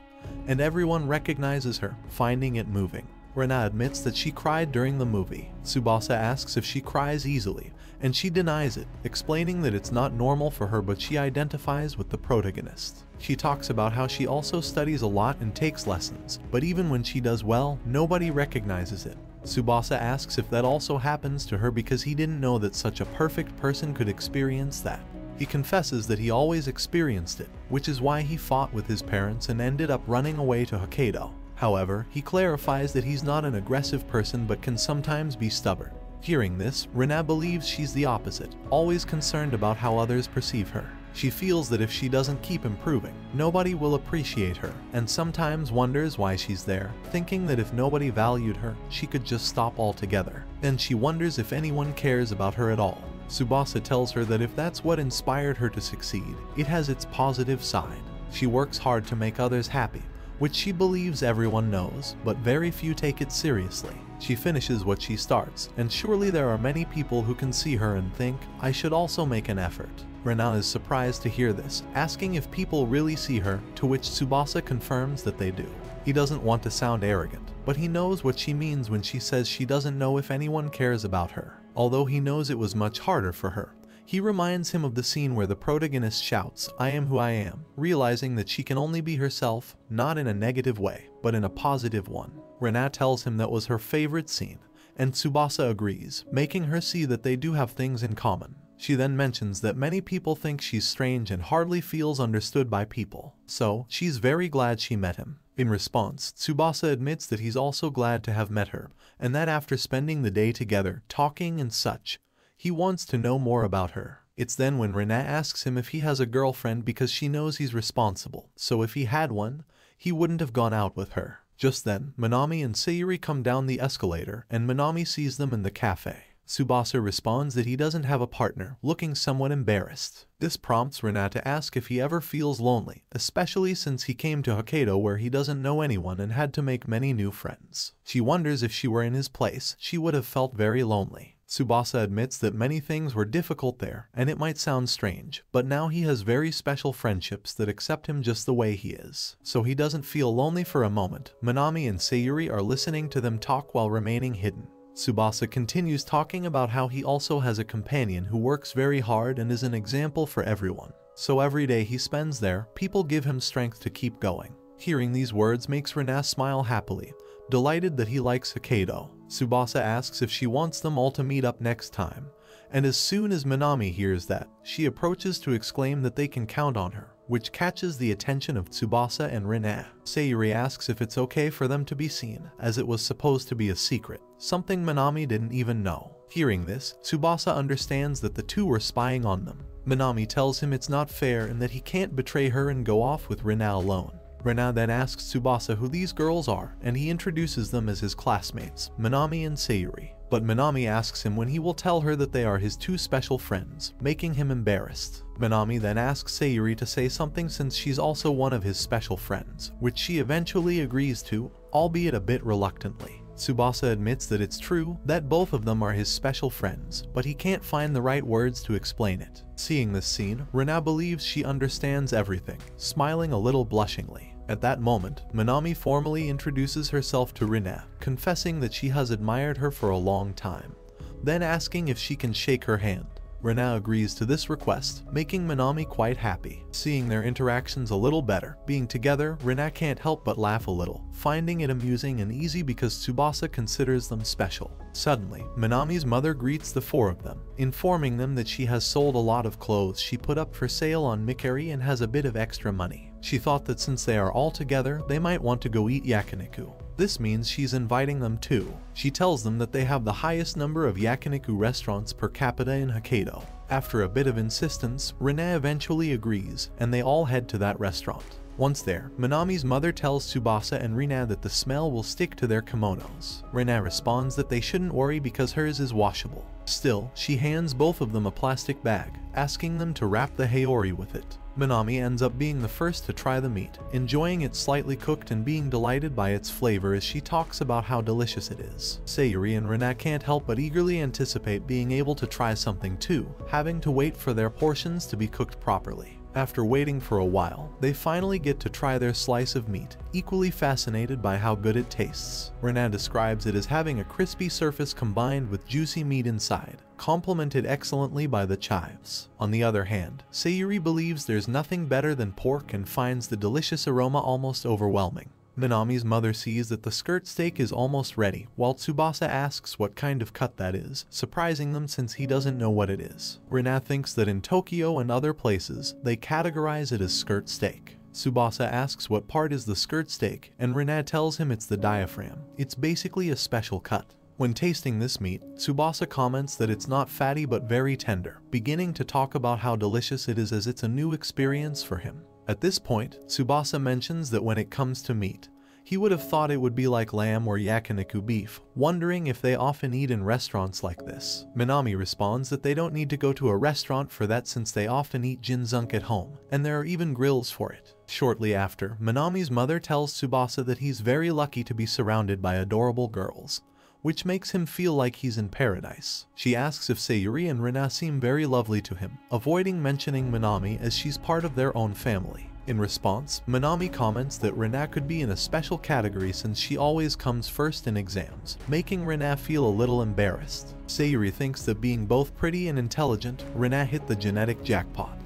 and everyone recognizes her, finding it moving. Rena admits that she cried during the movie. Tsubasa asks if she cries easily, and she denies it, explaining that it's not normal for her but she identifies with the protagonist. She talks about how she also studies a lot and takes lessons, but even when she does well, nobody recognizes it. Tsubasa asks if that also happens to her because he didn't know that such a perfect person could experience that. He confesses that he always experienced it, which is why he fought with his parents and ended up running away to Hokkaido. However, he clarifies that he's not an aggressive person but can sometimes be stubborn. Hearing this, Rena believes she's the opposite, always concerned about how others perceive her. She feels that if she doesn't keep improving, nobody will appreciate her, and sometimes wonders why she's there, thinking that if nobody valued her, she could just stop altogether. Then she wonders if anyone cares about her at all. Tsubasa tells her that if that's what inspired her to succeed, it has its positive side. She works hard to make others happy, which she believes everyone knows, but very few take it seriously. She finishes what she starts, and surely there are many people who can see her and think, I should also make an effort. Rena is surprised to hear this, asking if people really see her, to which Tsubasa confirms that they do. He doesn't want to sound arrogant, but he knows what she means when she says she doesn't know if anyone cares about her, although he knows it was much harder for her. He reminds him of the scene where the protagonist shouts, I am who I am, realizing that she can only be herself, not in a negative way, but in a positive one. Rena tells him that was her favorite scene, and Tsubasa agrees, making her see that they do have things in common. She then mentions that many people think she's strange and hardly feels understood by people, so she's very glad she met him. In response, Tsubasa admits that he's also glad to have met her, and that after spending the day together, talking and such, he wants to know more about her. It's then when Rena asks him if he has a girlfriend because she knows he's responsible, so if he had one, he wouldn't have gone out with her. Just then, Minami and Sayuri come down the escalator and Minami sees them in the cafe. Tsubasa responds that he doesn't have a partner, looking somewhat embarrassed. This prompts Rena to ask if he ever feels lonely, especially since he came to Hokkaido where he doesn't know anyone and had to make many new friends. She wonders if she were in his place, she would have felt very lonely. Tsubasa admits that many things were difficult there, and it might sound strange, but now he has very special friendships that accept him just the way he is. So he doesn't feel lonely for a moment. Minami and Sayuri are listening to them talk while remaining hidden. Tsubasa continues talking about how he also has a companion who works very hard and is an example for everyone. So every day he spends there, people give him strength to keep going. Hearing these words makes Rena smile happily, delighted that he likes Hokkaido. Tsubasa asks if she wants them all to meet up next time, and as soon as Minami hears that, she approaches to exclaim that they can count on her, which catches the attention of Tsubasa and Rena. Sayuri asks if it's okay for them to be seen, as it was supposed to be a secret, something Minami didn't even know. Hearing this, Tsubasa understands that the two were spying on them. Minami tells him it's not fair and that he can't betray her and go off with Rena alone. Rena then asks Tsubasa who these girls are, and he introduces them as his classmates, Minami and Sayuri. but Minami asks him when he will tell her that they are his two special friends, making him embarrassed. Minami then asks Sayuri to say something since she's also one of his special friends, which she eventually agrees to, albeit a bit reluctantly. Tsubasa admits that it's true that both of them are his special friends, but he can't find the right words to explain it. Seeing this scene, Rena believes she understands everything, smiling a little blushingly. At that moment, Minami formally introduces herself to Rena, confessing that she has admired her for a long time, then asking if she can shake her hand. Rena agrees to this request, making Minami quite happy. Seeing their interactions a little better, being together, Rena can't help but laugh a little, finding it amusing and easy because Tsubasa considers them special. Suddenly, Minami's mother greets the four of them, informing them that she has sold a lot of clothes she put up for sale on Mercari and has a bit of extra money. She thought that since they are all together, they might want to go eat yakiniku. This means she's inviting them too. She tells them that they have the highest number of yakiniku restaurants per capita in Hokkaido. After a bit of insistence, Rena eventually agrees, and they all head to that restaurant. Once there, Minami's mother tells Tsubasa and Rena that the smell will stick to their kimonos. Rena responds that they shouldn't worry because hers is washable. Still, she hands both of them a plastic bag, asking them to wrap the Haori with it. Minami ends up being the first to try the meat, enjoying it slightly cooked and being delighted by its flavor as she talks about how delicious it is. Sayuri and Rena can't help but eagerly anticipate being able to try something too, having to wait for their portions to be cooked properly. After waiting for a while, they finally get to try their slice of meat, equally fascinated by how good it tastes. Rena describes it as having a crispy surface combined with juicy meat inside, complemented excellently by the chives. On the other hand, Sayuri believes there's nothing better than pork and finds the delicious aroma almost overwhelming. Minami's mother sees that the skirt steak is almost ready, while Tsubasa asks what kind of cut that is, surprising them since he doesn't know what it is. Rena thinks that in Tokyo and other places, they categorize it as skirt steak. Tsubasa asks what part is the skirt steak, and Rena tells him it's the diaphragm. It's basically a special cut. When tasting this meat, Tsubasa comments that it's not fatty but very tender, beginning to talk about how delicious it is as it's a new experience for him. At this point, Tsubasa mentions that when it comes to meat, he would have thought it would be like lamb or yakiniku beef, wondering if they often eat in restaurants like this. Minami responds that they don't need to go to a restaurant for that since they often eat ginzunk at home, and there are even grills for it. Shortly after, Minami's mother tells Tsubasa that he's very lucky to be surrounded by adorable girls, which makes him feel like he's in paradise. She asks if Sayuri and Rena seem very lovely to him, avoiding mentioning Minami as she's part of their own family. In response, Minami comments that Rena could be in a special category since she always comes first in exams, making Rena feel a little embarrassed. Sayuri thinks that being both pretty and intelligent, Rena hit the genetic jackpot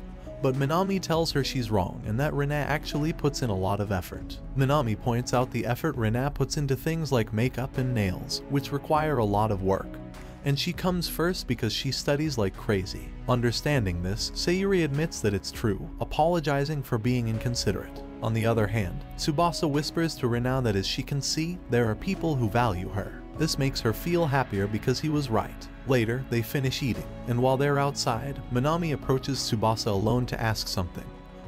but Minami tells her she's wrong and that Rena actually puts in a lot of effort. Minami points out the effort Rena puts into things like makeup and nails, which require a lot of work. And she comes first because she studies like crazy. Understanding this, Sayuri admits that it's true, apologizing for being inconsiderate. On the other hand, Tsubasa whispers to Rena that as she can see, there are people who value her. This makes her feel happier because he was right. Later, they finish eating, and while they're outside, Minami approaches Tsubasa alone to ask something,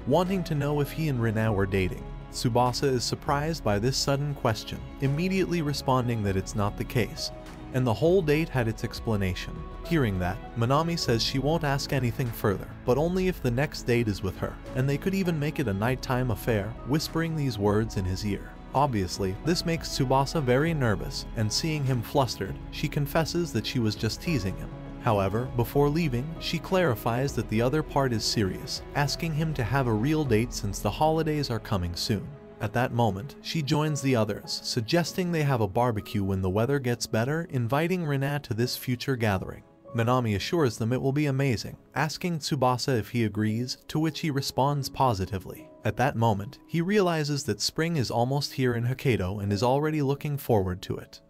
wanting to know if he and Rena were dating. Tsubasa is surprised by this sudden question, immediately responding that it's not the case, and the whole date had its explanation. Hearing that, Minami says she won't ask anything further, but only if the next date is with her, and they could even make it a nighttime affair, whispering these words in his ear. Obviously, this makes Tsubasa very nervous, and seeing him flustered, she confesses that she was just teasing him. However, before leaving, she clarifies that the other part is serious, asking him to have a real date since the holidays are coming soon. At that moment, she joins the others, suggesting they have a barbecue when the weather gets better, inviting Rena to this future gathering. Minami assures them it will be amazing, asking Tsubasa if he agrees, to which he responds positively. At that moment, he realizes that spring is almost here in Hokkaido and is already looking forward to it.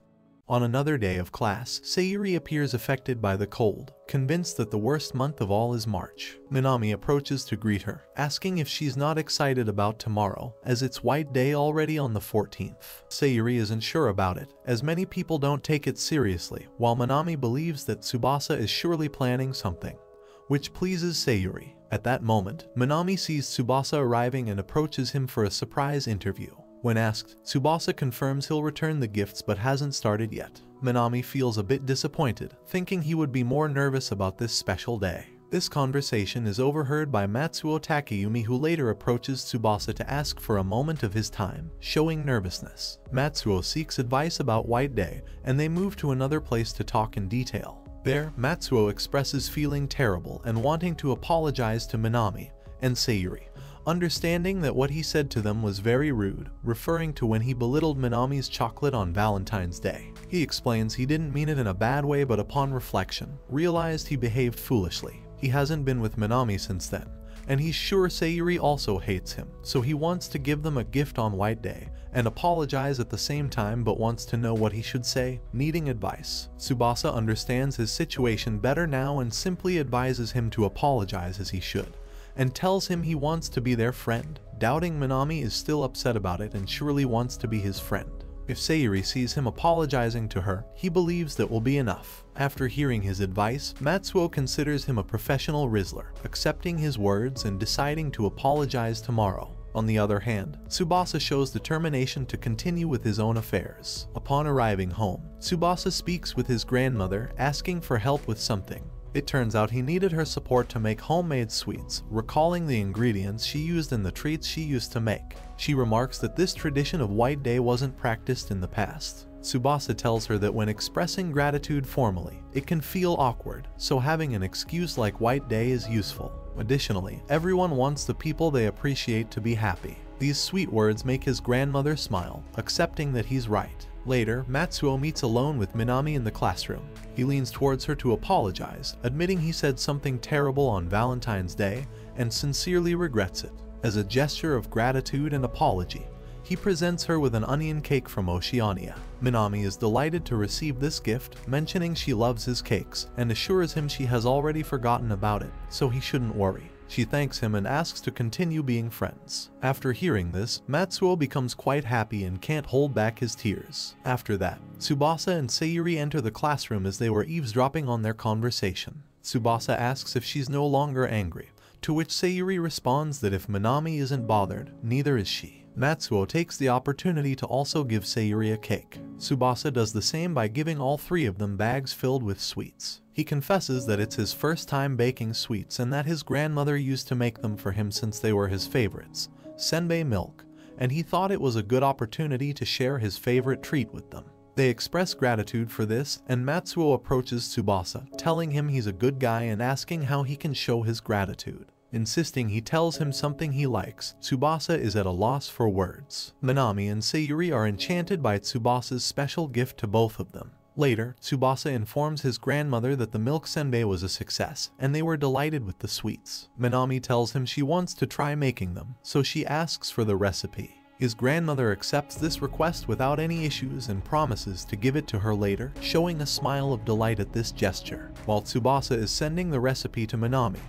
On another day of class, Sayuri appears affected by the cold, convinced that the worst month of all is March. Minami approaches to greet her, asking if she's not excited about tomorrow, as it's White Day already on the 14th. Sayuri isn't sure about it, as many people don't take it seriously, while Minami believes that Tsubasa is surely planning something, which pleases Sayuri. At that moment, Minami sees Tsubasa arriving and approaches him for a surprise interview. When asked, Tsubasa confirms he'll return the gifts but hasn't started yet. Minami feels a bit disappointed, thinking he would be more nervous about this special day. This conversation is overheard by Matsuo Takeyumi who later approaches Tsubasa to ask for a moment of his time, showing nervousness. Matsuo seeks advice about White Day, and they move to another place to talk in detail. There, Matsuo expresses feeling terrible and wanting to apologize to Minami and Sayuri, understanding that what he said to them was very rude, referring to when he belittled Minami's chocolate on Valentine's Day. He explains he didn't mean it in a bad way but upon reflection, realized he behaved foolishly. He hasn't been with Minami since then, and he's sure Sayuri also hates him, so he wants to give them a gift on White Day and apologize at the same time but wants to know what he should say, needing advice. Tsubasa understands his situation better now and simply advises him to apologize as he should and tells him he wants to be their friend. Doubting Minami is still upset about it and surely wants to be his friend. If Sayuri sees him apologizing to her, he believes that will be enough. After hearing his advice, Matsuo considers him a professional Rizzler, accepting his words and deciding to apologize tomorrow. On the other hand, Tsubasa shows determination to continue with his own affairs. Upon arriving home, Tsubasa speaks with his grandmother, asking for help with something. It turns out he needed her support to make homemade sweets, recalling the ingredients she used in the treats she used to make. She remarks that this tradition of White Day wasn't practiced in the past. Tsubasa tells her that when expressing gratitude formally, it can feel awkward, so having an excuse like White Day is useful. Additionally, everyone wants the people they appreciate to be happy. These sweet words make his grandmother smile, accepting that he's right. Later, Matsuo meets alone with Minami in the classroom. He leans towards her to apologize, admitting he said something terrible on Valentine's Day and sincerely regrets it. As a gesture of gratitude and apology, he presents her with an onion cake from Oceania. Minami is delighted to receive this gift, mentioning she loves his cakes, and assures him she has already forgotten about it, so he shouldn't worry. She thanks him and asks to continue being friends. After hearing this, Matsuo becomes quite happy and can't hold back his tears. After that, Tsubasa and Sayuri enter the classroom as they were eavesdropping on their conversation. Tsubasa asks if she's no longer angry, to which Sayuri responds that if Minami isn't bothered, neither is she. Matsuo takes the opportunity to also give Sayuri a cake. Tsubasa does the same by giving all three of them bags filled with sweets. He confesses that it's his first time baking sweets and that his grandmother used to make them for him since they were his favorites, senbei milk, and he thought it was a good opportunity to share his favorite treat with them. They express gratitude for this, and Matsuo approaches Tsubasa, telling him he's a good guy and asking how he can show his gratitude. Insisting he tells him something he likes, Tsubasa is at a loss for words. Minami and Sayuri are enchanted by Tsubasa's special gift to both of them. Later, Tsubasa informs his grandmother that the milk senbei was a success, and they were delighted with the sweets. Minami tells him she wants to try making them, so she asks for the recipe. His grandmother accepts this request without any issues and promises to give it to her later, showing a smile of delight at this gesture. While Tsubasa is sending the recipe to Minami,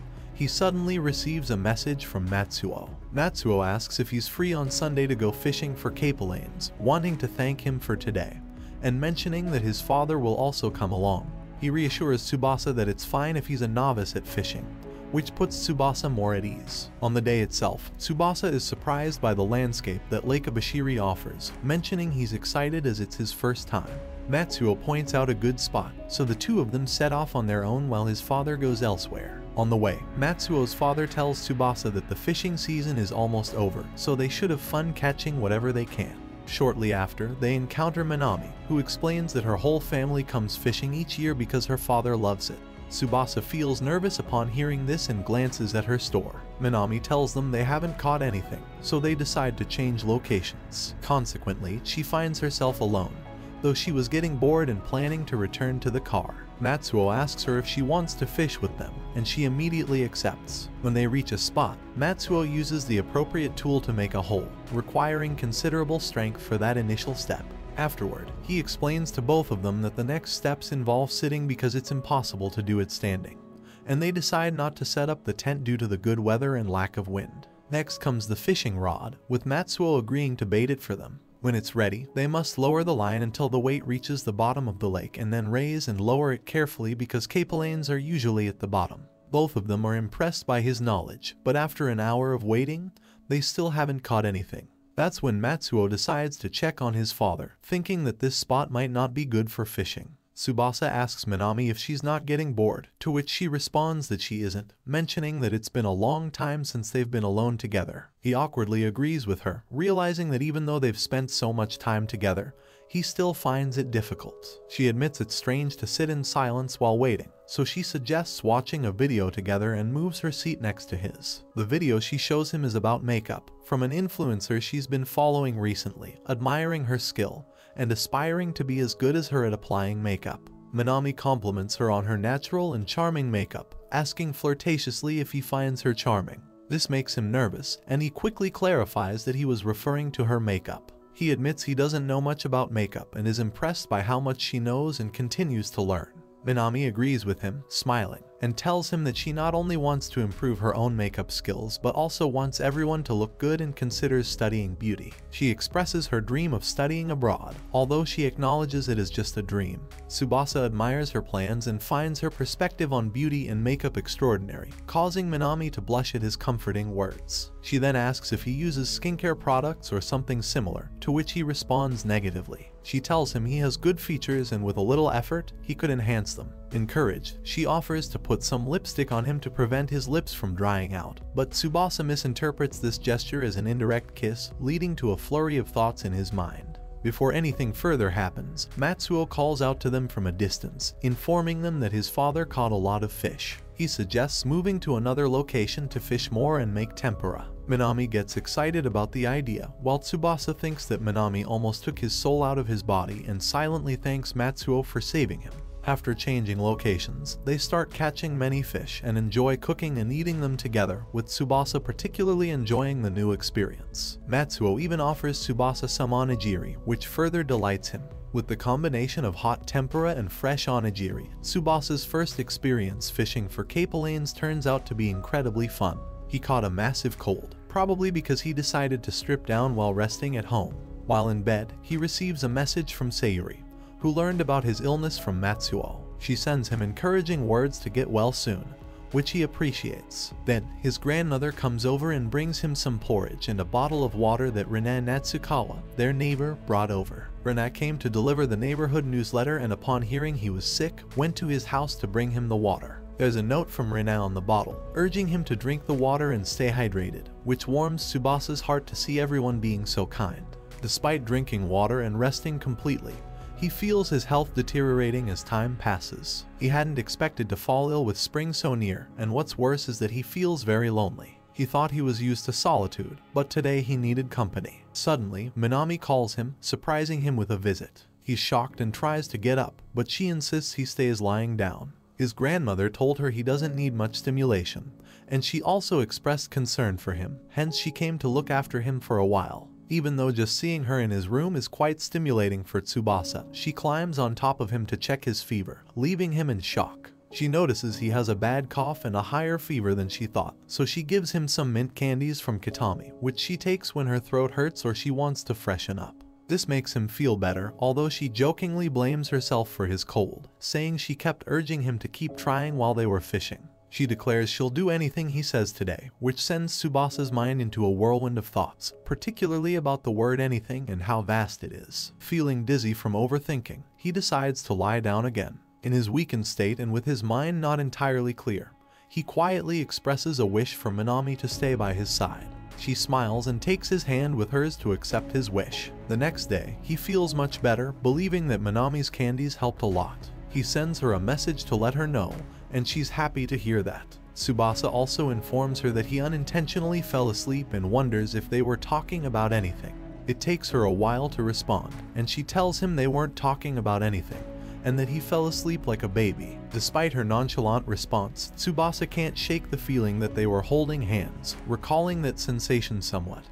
he suddenly receives a message from Matsuo. Matsuo asks if he's free on Sunday to go fishing for capelanes, wanting to thank him for today, and mentioning that his father will also come along. He reassures Tsubasa that it's fine if he's a novice at fishing, which puts Tsubasa more at ease. On the day itself, Tsubasa is surprised by the landscape that Lake Abashiri offers, mentioning he's excited as it's his first time. Matsuo points out a good spot, so the two of them set off on their own while his father goes elsewhere. On the way, Matsuo's father tells Tsubasa that the fishing season is almost over, so they should have fun catching whatever they can. Shortly after, they encounter Minami, who explains that her whole family comes fishing each year because her father loves it. Tsubasa feels nervous upon hearing this and glances at her store. Minami tells them they haven't caught anything, so they decide to change locations. Consequently, she finds herself alone, though she was getting bored and planning to return to the car. Matsuo asks her if she wants to fish with them, and she immediately accepts. When they reach a spot, Matsuo uses the appropriate tool to make a hole, requiring considerable strength for that initial step. Afterward, he explains to both of them that the next steps involve sitting because it's impossible to do it standing, and they decide not to set up the tent due to the good weather and lack of wind. Next comes the fishing rod, with Matsuo agreeing to bait it for them. When it's ready, they must lower the line until the weight reaches the bottom of the lake and then raise and lower it carefully because capelanes are usually at the bottom. Both of them are impressed by his knowledge, but after an hour of waiting, they still haven't caught anything. That's when Matsuo decides to check on his father, thinking that this spot might not be good for fishing. Tsubasa asks Minami if she's not getting bored, to which she responds that she isn't, mentioning that it's been a long time since they've been alone together. He awkwardly agrees with her, realizing that even though they've spent so much time together, he still finds it difficult. She admits it's strange to sit in silence while waiting, so she suggests watching a video together and moves her seat next to his. The video she shows him is about makeup, from an influencer she's been following recently, admiring her skill, and aspiring to be as good as her at applying makeup. Minami compliments her on her natural and charming makeup, asking flirtatiously if he finds her charming. This makes him nervous, and he quickly clarifies that he was referring to her makeup. He admits he doesn't know much about makeup and is impressed by how much she knows and continues to learn. Minami agrees with him, smiling, and tells him that she not only wants to improve her own makeup skills, but also wants everyone to look good and considers studying beauty. She expresses her dream of studying abroad, although she acknowledges it is just a dream. Tsubasa admires her plans and finds her perspective on beauty and makeup extraordinary, causing Minami to blush at his comforting words. She then asks if he uses skincare products or something similar, to which he responds negatively. She tells him he has good features and with a little effort, he could enhance them. Encouraged, she offers to put some lipstick on him to prevent his lips from drying out, but Tsubasa misinterprets this gesture as an indirect kiss, leading to a flurry of thoughts in his mind. Before anything further happens, Matsuo calls out to them from a distance, informing them that his father caught a lot of fish. He suggests moving to another location to fish more and make tempura. Minami gets excited about the idea, while Tsubasa thinks that Minami almost took his soul out of his body and silently thanks Matsuo for saving him. After changing locations, they start catching many fish and enjoy cooking and eating them together, with Tsubasa particularly enjoying the new experience. Matsuo even offers Tsubasa some onigiri, which further delights him. With the combination of hot tempura and fresh onigiri, Tsubasa's first experience fishing for capelanes turns out to be incredibly fun. He caught a massive cold, probably because he decided to strip down while resting at home. While in bed, he receives a message from Sayuri, who learned about his illness from Matsuo. She sends him encouraging words to get well soon, which he appreciates. Then, his grandmother comes over and brings him some porridge and a bottle of water that Rena Natsukawa, their neighbor, brought over. Rena came to deliver the neighborhood newsletter and upon hearing he was sick, went to his house to bring him the water. There's a note from Rena on the bottle, urging him to drink the water and stay hydrated, which warms Tsubasa's heart to see everyone being so kind. Despite drinking water and resting completely, he feels his health deteriorating as time passes. He hadn't expected to fall ill with spring so near, and what's worse is that he feels very lonely. He thought he was used to solitude, but today he needed company. Suddenly, Minami calls him, surprising him with a visit. He's shocked and tries to get up, but she insists he stays lying down. His grandmother told her he doesn't need much stimulation, and she also expressed concern for him, hence she came to look after him for a while. Even though just seeing her in his room is quite stimulating for Tsubasa, she climbs on top of him to check his fever, leaving him in shock. She notices he has a bad cough and a higher fever than she thought, so she gives him some mint candies from Kitami, which she takes when her throat hurts or she wants to freshen up. This makes him feel better, although she jokingly blames herself for his cold, saying she kept urging him to keep trying while they were fishing. She declares she'll do anything he says today, which sends Tsubasa's mind into a whirlwind of thoughts, particularly about the word anything and how vast it is. Feeling dizzy from overthinking, he decides to lie down again. In his weakened state and with his mind not entirely clear, he quietly expresses a wish for Minami to stay by his side. She smiles and takes his hand with hers to accept his wish. The next day, he feels much better, believing that Minami's candies helped a lot. He sends her a message to let her know and she's happy to hear that. Tsubasa also informs her that he unintentionally fell asleep and wonders if they were talking about anything. It takes her a while to respond, and she tells him they weren't talking about anything, and that he fell asleep like a baby. Despite her nonchalant response, Tsubasa can't shake the feeling that they were holding hands, recalling that sensation somewhat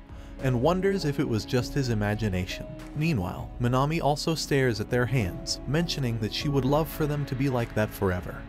and wonders if it was just his imagination. Meanwhile, Minami also stares at their hands, mentioning that she would love for them to be like that forever.